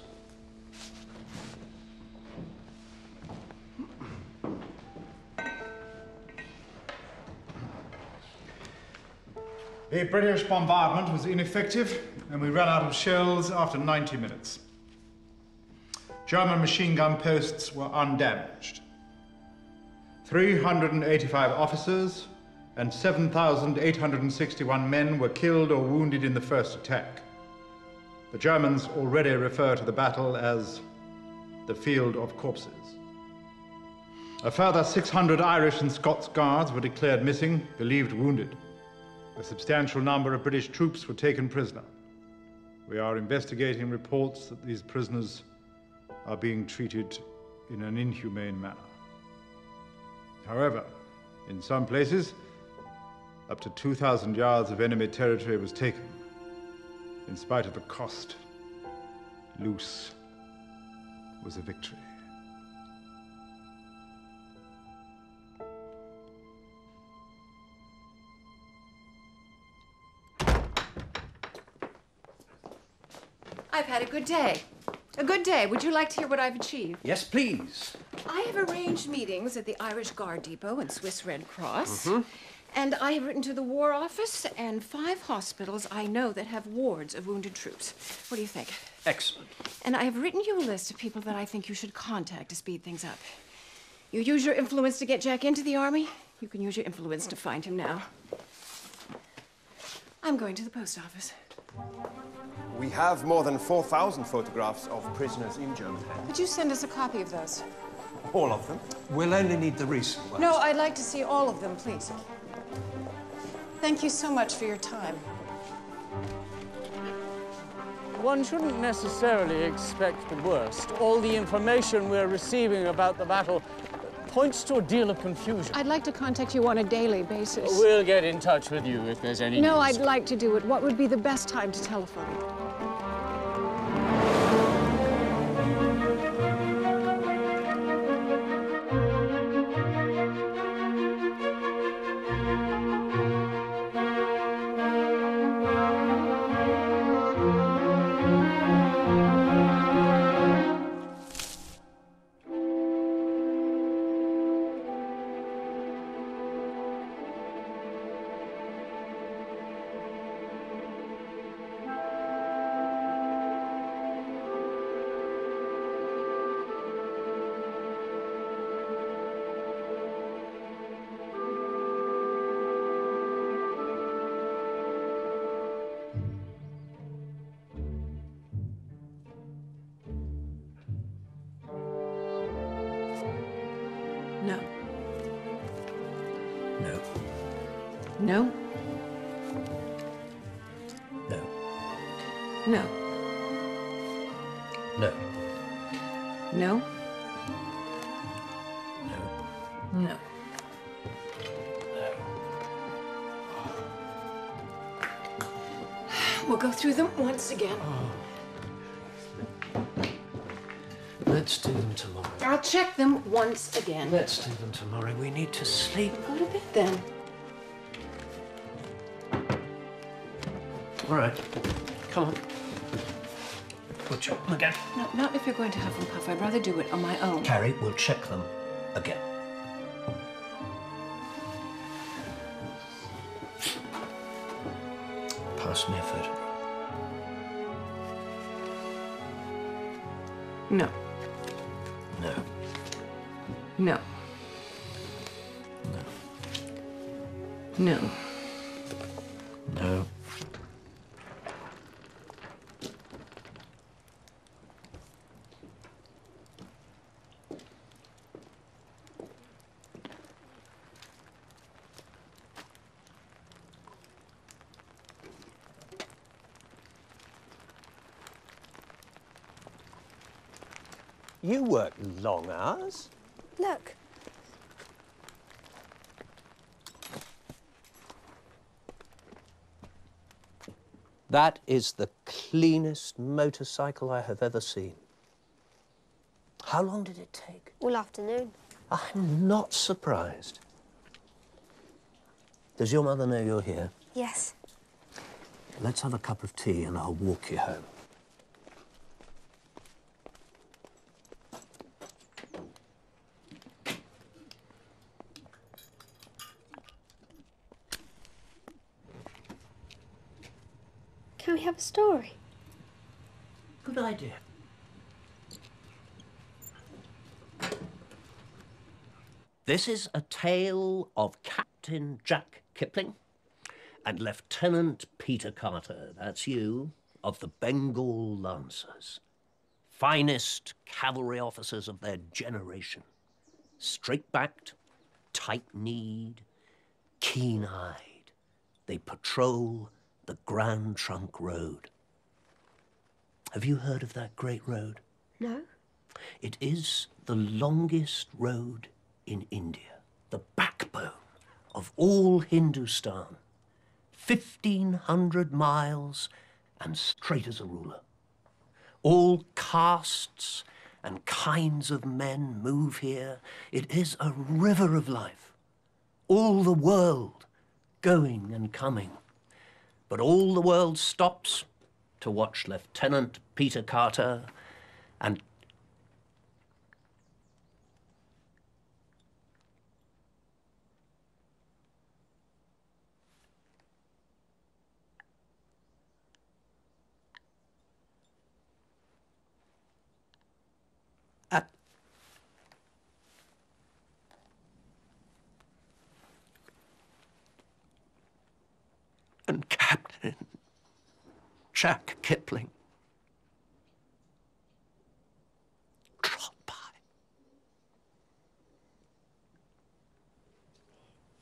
The British bombardment was ineffective and we ran out of shells after 90 minutes. German machine gun posts were undamaged. 385 officers and 7,861 men were killed or wounded in the first attack. The Germans already refer to the battle as the field of corpses. A further 600 Irish and Scots guards were declared missing, believed wounded. A substantial number of British troops were taken prisoner. We are investigating reports that these prisoners are being treated in an inhumane manner. However, in some places, up to 2,000 yards of enemy territory was taken. In spite of the cost, Loos was a victory. I've had a good day. A good day. Would you like to hear what I've achieved? Yes, please. I have arranged meetings at the Irish Guard Depot and Swiss Red Cross. Mhm. And I have written to the War Office and five hospitals I know that have wards of wounded troops. What do you think? Excellent. And I have written you a list of people that I think you should contact to speed things up. You use your influence to get Jack into the Army. You can use your influence to find him now. I'm going to the post office. We have more than 4,000 photographs of prisoners in German hands. Could you send us a copy of those? All of them? We'll only need the recent ones. No, I'd like to see all of them, please. Thank you so much for your time. One shouldn't necessarily expect the worst. All the information we're receiving about the battle points to a deal of confusion. I'd like to contact you on a daily basis. We'll get in touch with you if there's any No, news. I'd like to do it. What would be the best time to telephone? Once again. Oh. Let's do them tomorrow. I'll check them once again. Let's do them tomorrow. We need to sleep. Go to bed then. All right. Come on. We'll check them again. No, not if you're going to huff and puff. I'd rather do it on my own. Carrie, we'll check them again. No. No. No. No. You work long hours. Look, That is the cleanest motorcycle I have ever seen. How long did it take? all afternoon. I'm not surprised. Does your mother know you're here? Yes. Let's have a cup of tea and I'll walk you home. Can we have a story? Good idea. This is a tale of Captain Jack Kipling and Lieutenant Peter Carter, that's you, of the Bengal Lancers. Finest cavalry officers of their generation. Straight backed, tight kneed, keen eyed. They patrol the Grand Trunk Road. Have you heard of that great road? No? It is the longest road in India, the backbone of all Hindustan. 1,500 miles and straight as a ruler. All castes and kinds of men move here. It is a river of life. All the world going and coming. But all the world stops to watch Lieutenant Peter Carter and and Captain Jack Kipling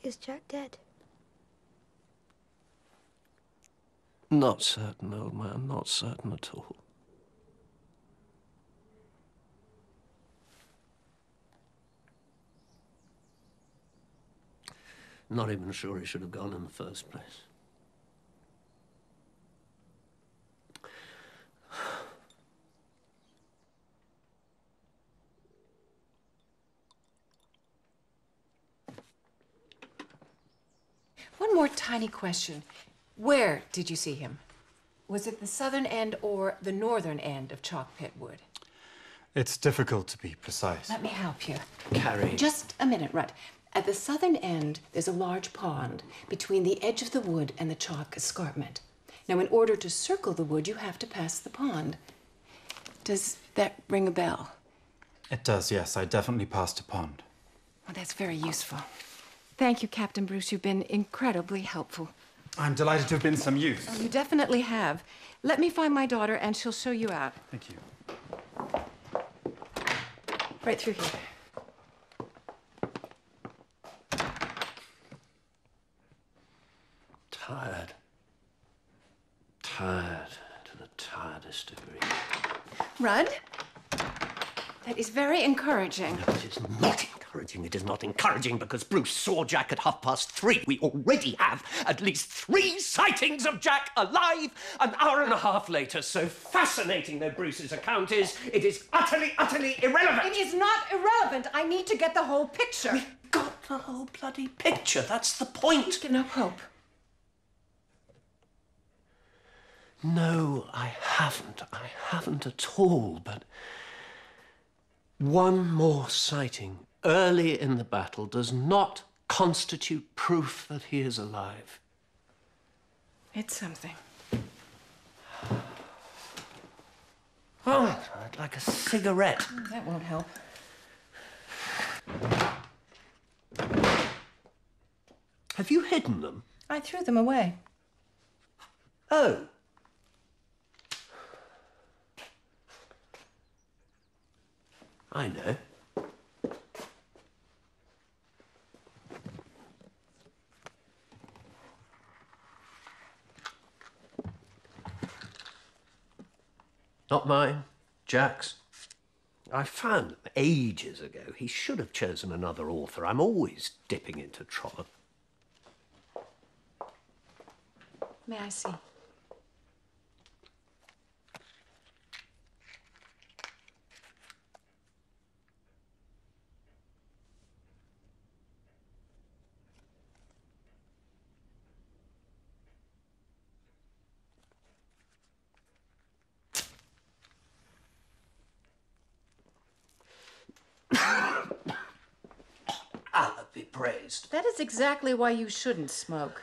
Is Jack dead? Not certain, old man, not certain at all. Not even sure he should have gone in the first place. One more tiny question. Where did you see him? Was it the southern end or the northern end of Chalk Pit Wood? It's difficult to be precise. Let me help you. Carrie. Just a minute, Rutt. At the southern end, there's a large pond between the edge of the wood and the chalk escarpment. Now, in order to circle the wood, you have to pass the pond. Does that ring a bell? It does, yes. I definitely passed a pond. Well, that's very useful. Thank you, Captain Bruce. You've been incredibly helpful. I'm delighted to have been some use. Oh, you definitely have. Let me find my daughter, and she'll show you out. Thank you. Right through here. Tired. Tired to the tiredest degree. Rudd? That is very encouraging. It is not encouraging. It is not encouraging because Bruce saw Jack at half past three. We already have at least three sightings of Jack alive an hour and a half later. So fascinating though Bruce's account is, it is utterly, utterly irrelevant. It is not irrelevant. I need to get the whole picture. We've got the whole bloody picture. That's the point. Get no hope. No, I haven't. I haven't at all, but one more sighting early in the battle does not constitute proof that he is alive. It's something. <sighs> Oh, I'd like a cigarette. Mm, that won't help. Have you hidden them? I threw them away. Oh. I know. Not mine, Jack's. I found them ages ago. He should have chosen another author. I'm always dipping into Trollope. May I see? praised. That is exactly why you shouldn't smoke.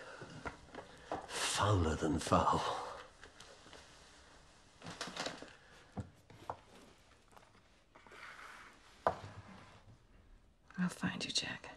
Fouler than foul. I'll find you, Jack.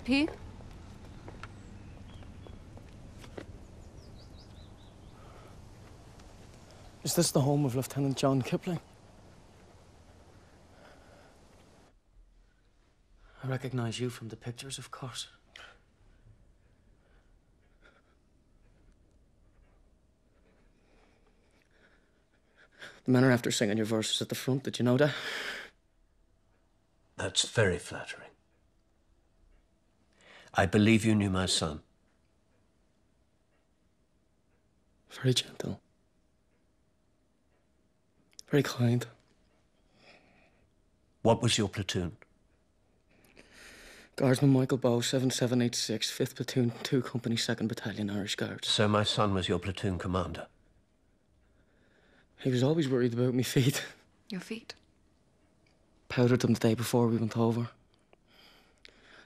Help you? Is this the home of Lieutenant John Kipling? I recognize you from the pictures, of course. The men are after singing your verses at the front. Did you know that? That's very flattering. I believe you knew my son. Very gentle. Very kind. What was your platoon? Guardsman Michael Bow, 7786, 5th Platoon, 2 Company, 2nd Battalion, Irish Guards. So my son was your platoon commander. He was always worried about me feet. Your feet? Powdered them the day before we went over.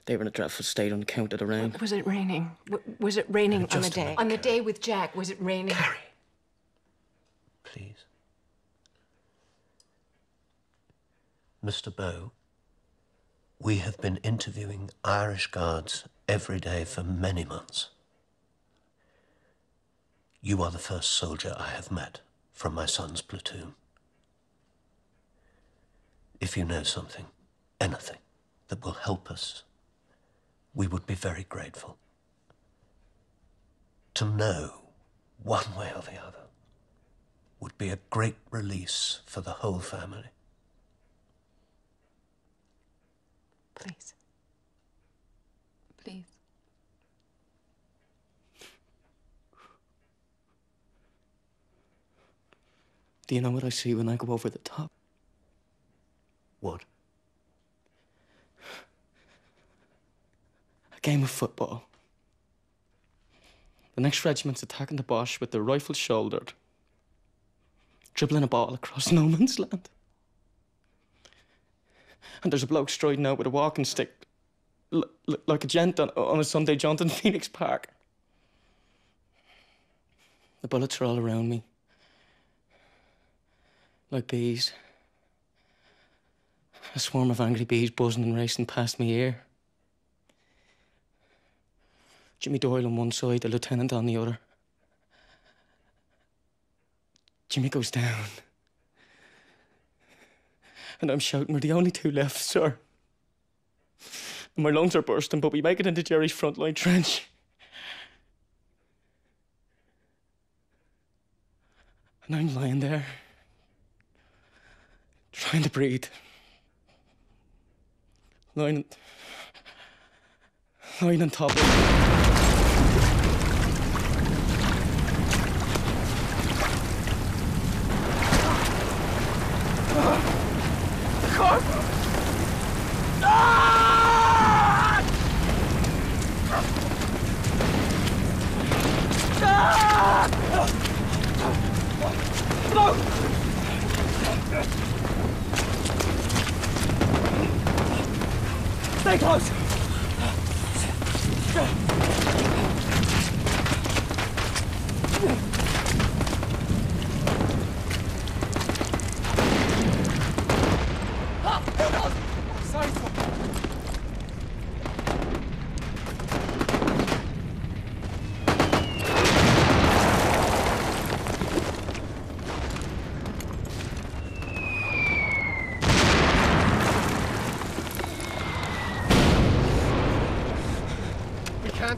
They were in a dreadful state on account of the rain. Was it raining? W- was it raining on the day? minute. On the day with Jack, was it raining? Please. Mr. Bow, we have been interviewing Irish Guards every day for many months. You are the first soldier I have met from my son's platoon. If you know something, anything, that will help us, we would be very grateful. To know, one way or the other, would be a great release for the whole family. Please. Please. Do you know what I see when I go over the top? What? Game of football. The next regiment's attacking the Boche with their rifles shouldered, dribbling a ball across <laughs> no man's land. And there's a bloke striding out with a walking stick, like a gent on, on a Sunday jaunt in <laughs> Phoenix Park. The bullets are all around me, like bees. A swarm of angry bees buzzing and racing past me ear. Jimmy Doyle on one side, the lieutenant on the other. Jimmy goes down. And I'm shouting, we're the only two left, sir. And my lungs are bursting, but we make it into Jerry's front line trench. And I'm lying there, trying to breathe. Lying, lying on top of.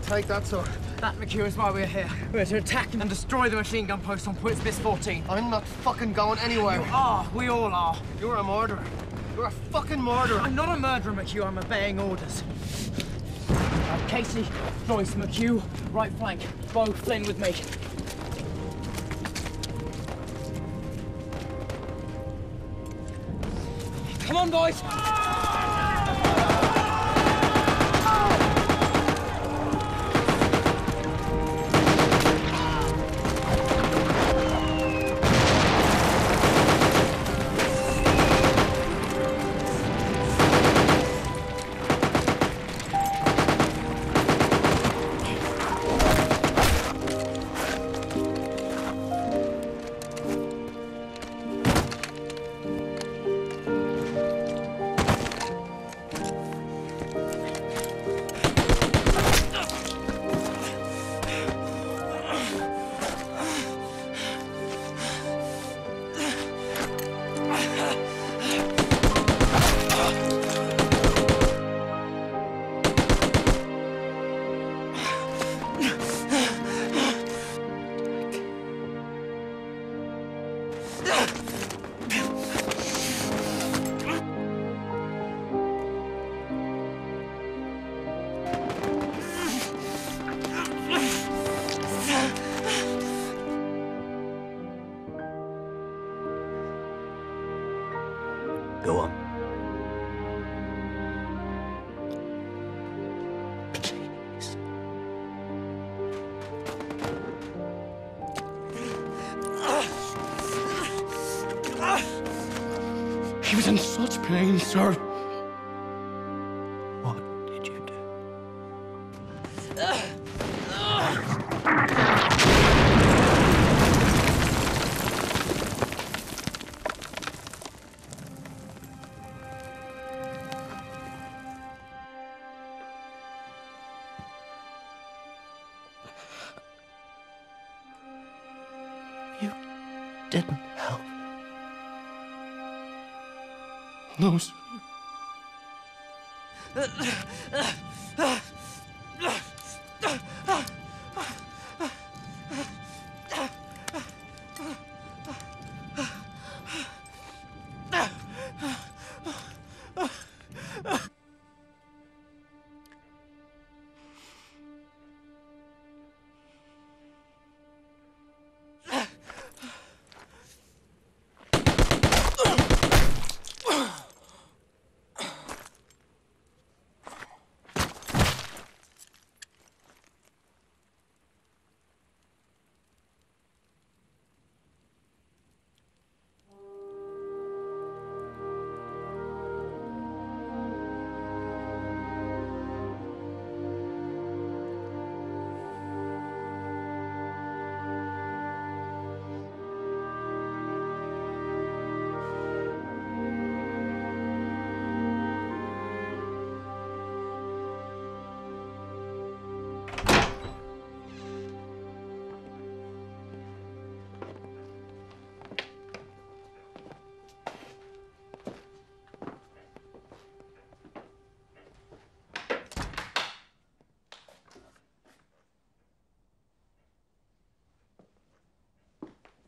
Take that, sir. That, McHugh, is why we're here. We're to attack and destroy the machine gun post on Puits 14. I'm not fucking going anywhere. You are. We all are. You're a murderer. You're a fucking murderer. I'm not a murderer, McHugh. I'm obeying orders. Casey, Joyce, McHugh, right flank. Bo, Flynn with me. Come on, boys!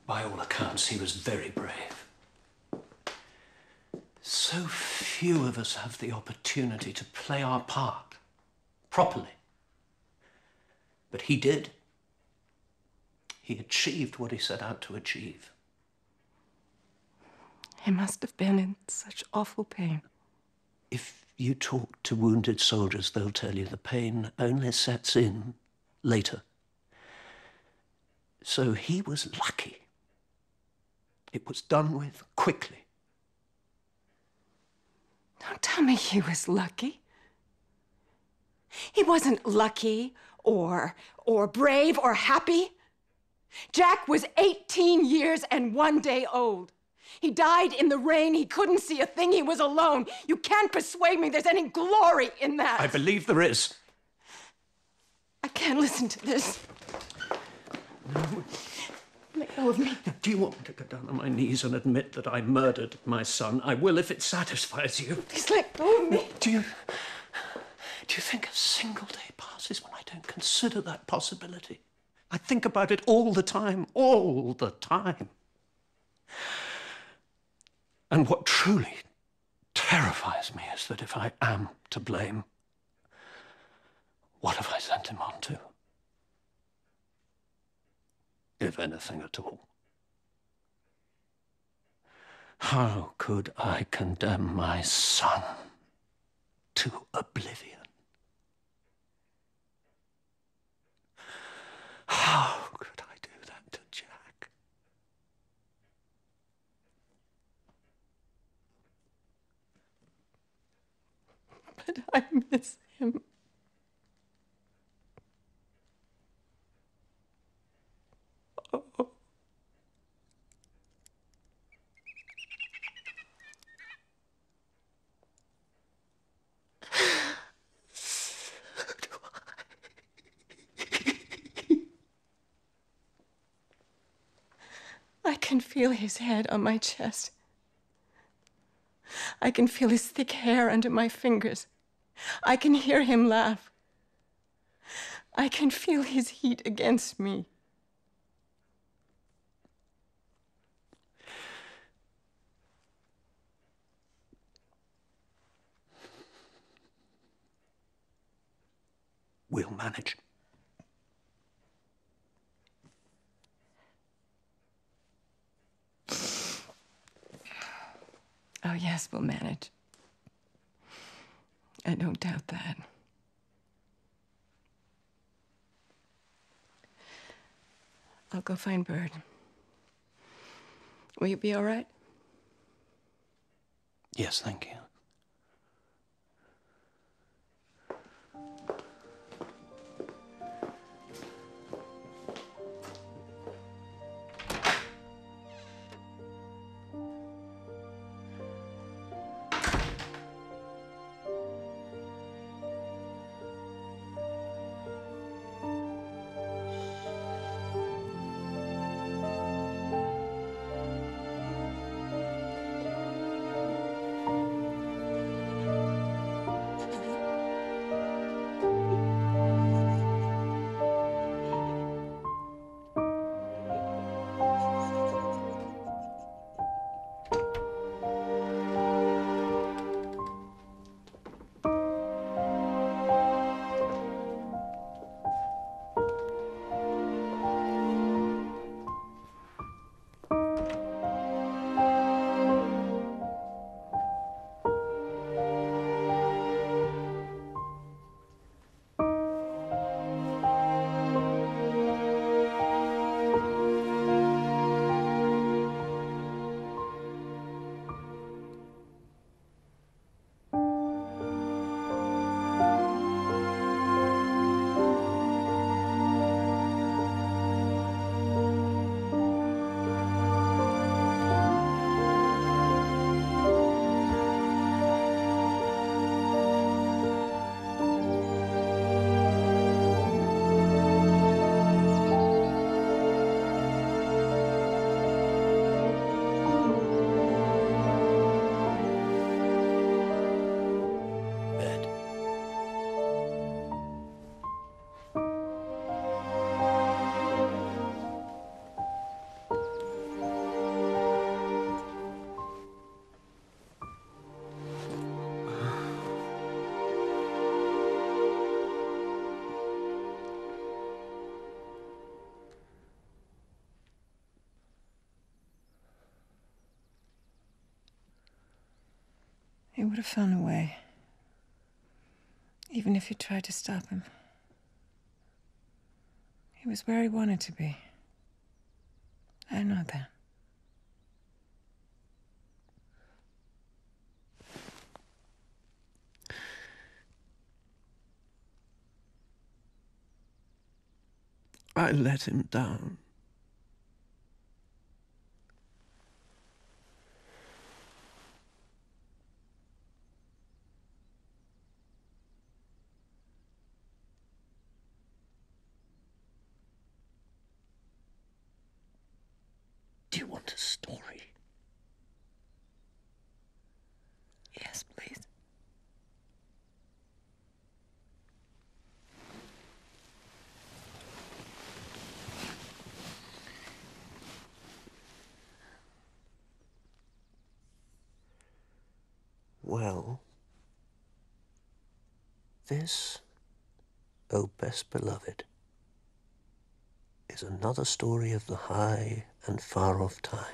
By all accounts, he was very brave. So few of us have the opportunity to play our part properly. But he did. He achieved what he set out to achieve. He must have been in such awful pain. If you talk to wounded soldiers, they'll tell you the pain only sets in later. So he was lucky. It was done with quickly. Don't tell me he was lucky. He wasn't lucky or or brave or happy. Jack was 18 years and one day old. He died in the rain. He couldn't see a thing. He was alone. You can't persuade me there's any glory in that. I believe there is. I can't listen to this. Let go of me. Do you want me to go down on my knees and admit that I murdered my son? I will if it satisfies you. Please let go of me. Do you. Do you think a single day passes when I don't consider that possibility? I think about it all the time, all the time. And what truly terrifies me is that if I am to blame, what have I sent him on to? If anything at all. How could I condemn my son to oblivion? How could I do that to Jack? But I miss him. I can feel his head on my chest. I can feel his thick hair under my fingers. I can hear him laugh. I can feel his heat against me. We'll manage. Oh, yes, we'll manage. I don't doubt that. I'll go find Bird. Will you be all right? Yes, thank you. He would have found a way. Even if you tried to stop him. He was where he wanted to be. I know that. I let him down. Do you want a story? Yes, please. Well, this, O best beloved, is another story of the high and far off times.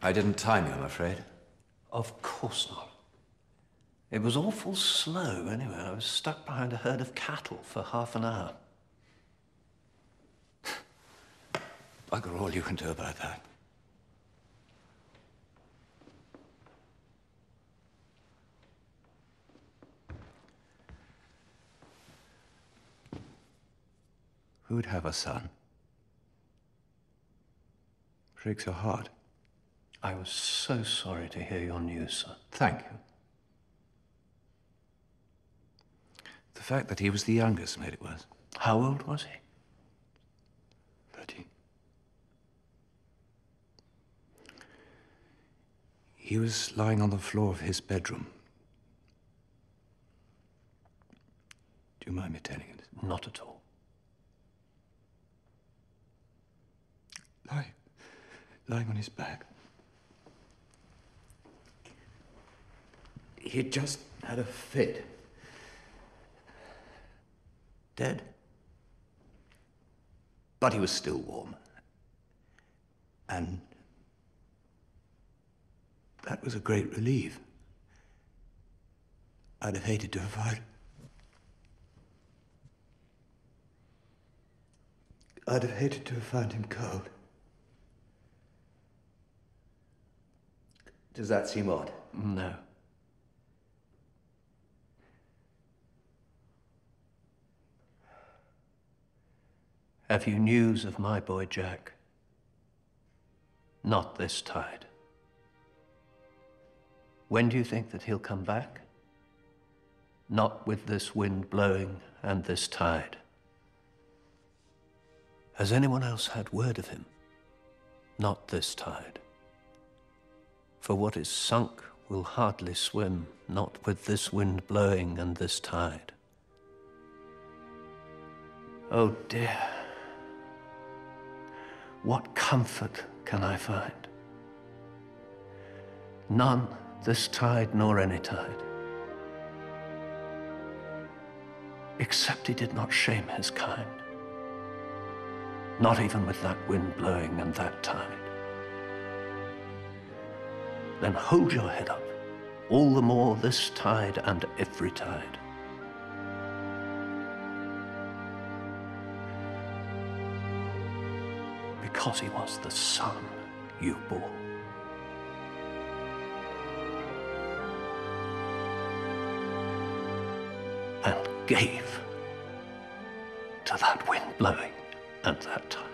I didn't time you, I'm afraid. Of course not. It was awful slow anyway. I was stuck behind a herd of cattle for half an hour. <sighs> Bugger all you can do about that. Who'd have a son? Breaks your heart. I was so sorry to hear your news, sir. Thank you. Fact that he was the youngest made it worse. How old was he? Thirteen. He was lying on the floor of his bedroom. Do you mind me telling you this? Not at all. Lying, lying on his back. He had just had a fit. Dead. But he was still warm. And that was a great relief. I'd have hated to have found. I'd have hated to have found him cold. Does that seem odd? No. Have you news of my boy Jack? Not this tide. When do you think that he'll come back? Not with this wind blowing and this tide. Has anyone else had word of him? Not this tide. For what is sunk will hardly swim, not with this wind blowing and this tide. Oh dear. What comfort can I find? None this tide nor any tide. Except he did not shame his kind. Not even with that wind blowing and that tide. Then hold your head up, all the more this tide and every tide. Because he was the son you bore. and gave to that wind blowing and that tide.